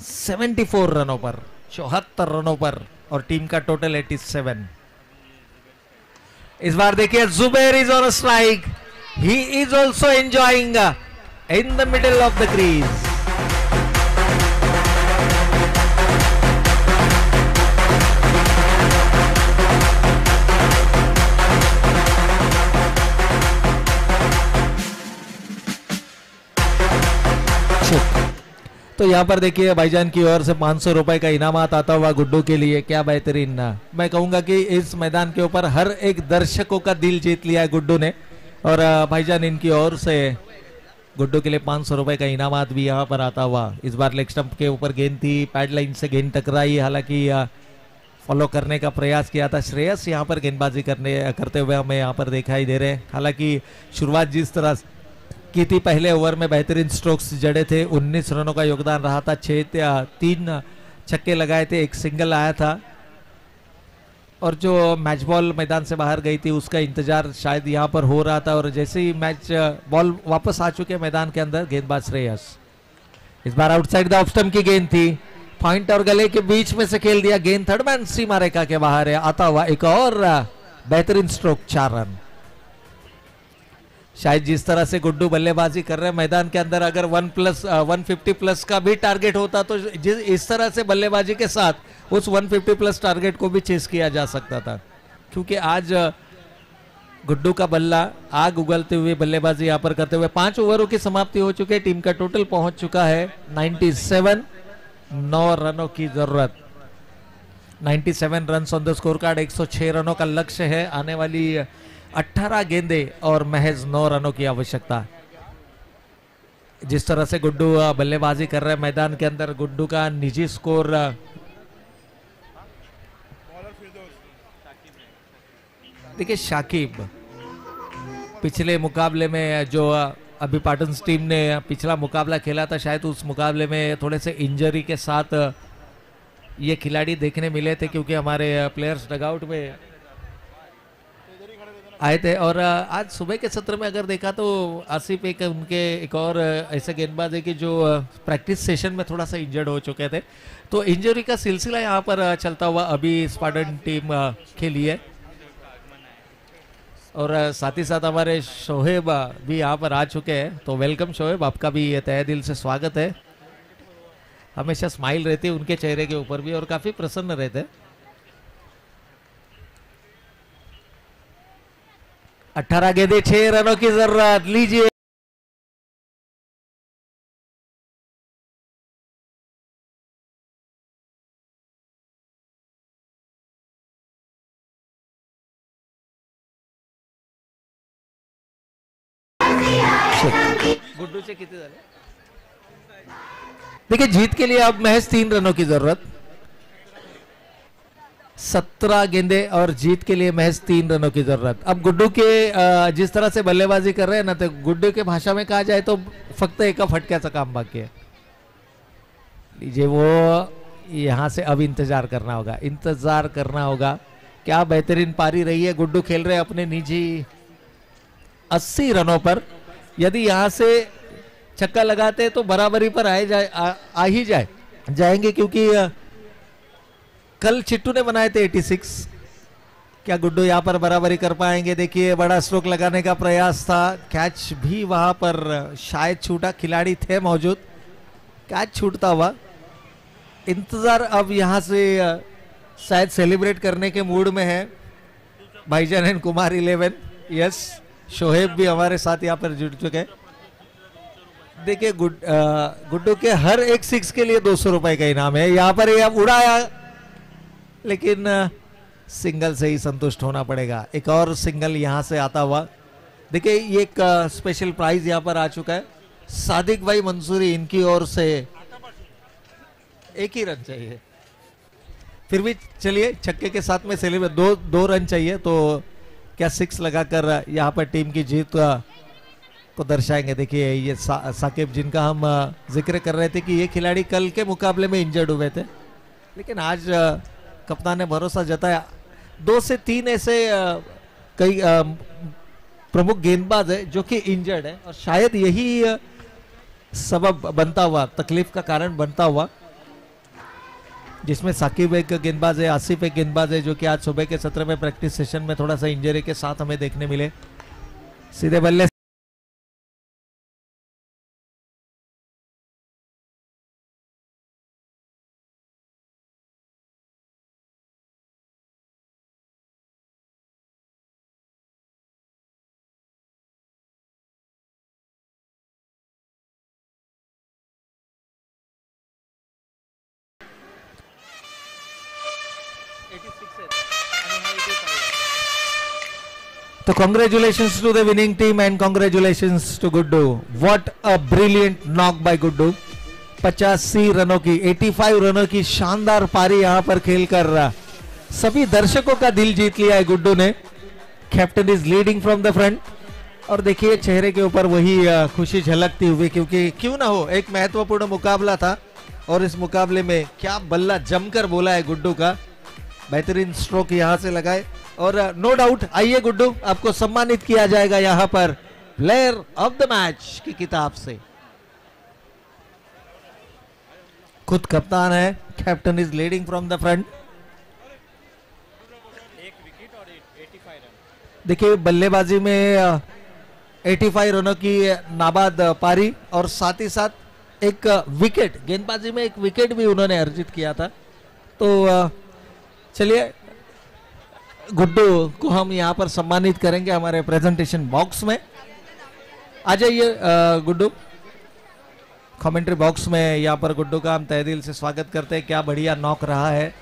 74 रनों पर, चौहत्तर रनों पर, और टीम का टोटल 87 इस बार देखिए Zuber is on strike he is also enjoying in the middle of the crease तो यहाँ पर देखिए, भाईजान की ओर से पाँच सौ रुपए का इनाम आता हुआ गुड्डू के लिए। क्या बेहतरीन ना। मैं कहूँगा कि इस मैदान के ऊपर हर एक दर्शकों का दिल जीत लिया है गुड्डू ने। और, भाईजान इनकी ओर से गुड्डू के लिए पाँच सौ रुपए का इनामात भी यहाँ पर आता हुआ। इस बार लेग स्टंप के ऊपर गेंद थी पैड लाइन से गेंद टकराई। हालाँकि फॉलो करने का प्रयास किया था श्रेयस। यहाँ पर गेंदबाजी करने, करते हुए हमें यहाँ पर दिखाई दे रहे हैं। हालाँकि, शुरुआत जिस तरह की थी, पहले ओवर में बेहतरीन स्ट्रोक्स जड़े थे। 19 रनों का योगदान रहा था। छः ते- तीन छक्के लगाए थे। एक सिंगल आया था। और जो मैच बॉल मैदान से बाहर गई थी, उसका इंतज़ार शायद यहाँ पर हो रहा था और जैसे ही मैच बॉल वापस आ चुके मैदान के अंदर, गेंदबाज श्रेयस। इस बार आउटसाइड द ऑफ्टम की गेंद थी। पॉइंट और गले के बीच में से खेल दिया गेंद थर्ड मैन सीमा रेखा के बाहर है। आता हुआ एक और बेहतरीन स्ट्रोक चार रन शायद जिस तरह से गुड्डू बल्लेबाजी कर रहे हैं, मैदान के अंदर अगर one plus one fifty plus का भी टारगेट होता तो जिस, इस तरह से बल्लेबाजी के साथ उस 150 प्लस टारगेट को भी चेस किया जा सकता था। क्योंकि आज गुड्डू का बल्ला आग उगलते हुए बल्लेबाजी यहाँ पर करते हुए पाँच ओवरों की समाप्ति हो चुकी है। टीम का टोटल पहुँच चुका है 97 नौ रनों की ज़रूरत। 97 run on the score card 106 रनों का लक्ष्य है। आने वाली 18 गेंदे और महज 9 रनों की आवश्यकता। जिस तरह से गुड्डू बल्लेबाजी कर रहे हैं मैदान के अंदर, गुड्डू का निजी स्कोर देखिए शाकिब, पिछले मुकाबले में जो अभी पाटन्स टीम ने पिछला मुकाबला खेला था, शायद उस मुकाबले में थोड़े से इंजरी के साथ ये खिलाड़ी देखने मिले थे क्योंकि हमारे प्लेयर्स डगआउट में आए थे। और आज सुबह के सत्र में अगर देखा तो आसिफ एक उनके एक और ऐसे गेंदबाज है कि जो प्रैक्टिस सेशन में थोड़ा सा इंजर्ड हो चुके थे। तो इंजरी का सिलसिला यहाँ पर चलता हुआ अभी स्पार्टन टीम खेली है और साथ ही साथ हमारे शोहेब भी यहाँ पर आ चुके हैं। तो वेलकम शोहेब, आपका भी तय दिल से स्वागत है। हमेशा स्माइल रहती है उनके चेहरे के ऊपर भी और काफ़ी प्रसन्न रहते हैं। अठारह गेंदे छह रनों की ज़रूरत लीजिए। गुड्डूचे किती झाले देखिए जीत के लिए अब महज तीन रनों की ज़रूरत। सत्रह गेंदे और जीत के लिए महज तीन रनों की ज़रूरत। अब गुड्डू के जिस तरह से बल्लेबाजी कर रहे हैं ना तो गुड्डू के भाषा में कहा जाए तो फक्त एका फटक्याचं काम बाकी है। लीजिए वो यहाँ से अब इंतज़ार करना होगा इंतज़ार करना होगा। क्या बेहतरीन पारी रही है गुड्डू खेल रहे अपने निजी 80 रनों पर। यदि यहाँ से छक्का लगाते तो बराबरी पर आए जाए आ, आ ही जाए जाएँगे क्योंकि कल चिट्टू ने बनाए थे 86 क्या गुड्डू यहाँ पर बराबरी कर पाएँगे? देखिए, बड़ा स्ट्रोक लगाने का प्रयास था। कैच भी वहाँ पर शायद छूटा, खिलाड़ी थे मौजूद। कैच छूटता हुआ। इंतज़ार अब यहाँ से शायद सेलिब्रेट करने के मूड में है। भाईजान and Kumar eleven yes Shoaib भी हमारे साथ यहाँ पर जुड़ चुके हैं। देखिए, गुड गुड्डू के हर एक सिक्स के लिए दो सौ रुपए का इनाम है। यहाँ पर ये उड़ाया लेकिन सिंगल से ही संतुष्ट होना पड़ेगा। एक और सिंगल यहाँ से आता हुआ। देखिए ये एक स्पेशल प्राइज यहाँ पर आ चुका है। सादिक भाई मंसूरी इनकी ओर से एक ही रन चाहिए। फिर भी चलिए छक्के के साथ में सेलिब्रेट दो दो रन चाहिए तो क्या सिक्स लगाकर यहाँ पर टीम की जीत को दर्शाएँगे? देखिए ये सा, साकिब जिनका हम ज़िक्र कर रहे थे कि ये खिलाड़ी कल के मुकाबले में इंजर्ड हुए थे। लेकिन आज कप्तान ने भरोसा जताया। दो से तीन ऐसे कई प्रमुख गेंदबाज है जो कि इंजर्ड है और शायद यही सबब बनता हुआ, तकलीफ़ का कारण बनता हुआ, जिसमें साकिब एक गेंदबाज है, आसिफ एक गेंदबाज है, जो कि आज सुबह के सत्र में प्रैक्टिस सेशन में थोड़ा सा इंजरी के साथ हमें देखने मिले। सीधे बल्ले तो congratulations to the winning team and congratulations to Guddu. What a brilliant knock by Guddu. पचासी रनों की 85 रनों की शानदार पारी यहाँ पर खेलकर सभी दर्शकों का दिल जीत लिया है गुड्डू ने। Captain is leading from the front और देखिए, चेहरे के ऊपर वही खुशी झलकती हुई, क्योंकि क्यों ना हो, एक महत्वपूर्ण मुकाबला था। और इस मुकाबले में क्या बल्ला जमकर बोला है गुड्डू का। बेहतरीन स्ट्रोक यहाँ से लगाए। और नो डाउट आइए गुड्डू, आपको सम्मानित किया जाएगा यहाँ पर प्लेयर ऑफ़ द मैच की किताब से। खुद कप्तान है captain is leading from the front देखिए, बल्लेबाजी में 85 रनों की नाबाद पारी और साथ ही साथ एक विकेट गेंदबाजी में एक विकेट भी उन्होंने अर्जित किया था। तो चलिए गुड्डू को हम यहाँ पर सम्मानित करेंगे हमारे प्रेजेंटेशन बॉक्स में। आ जाइए गुड्डू। कमेंट्री बॉक्स में यहाँ पर गुड्डू का हम तहे दिल से स्वागत करते हैं। क्या बढ़िया नॉक रहा है।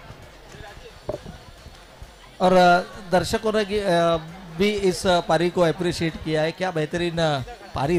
और दर्शकों ने भी इस पारी को अप्रिशिएट किया है। क्या बेहतरीन अ,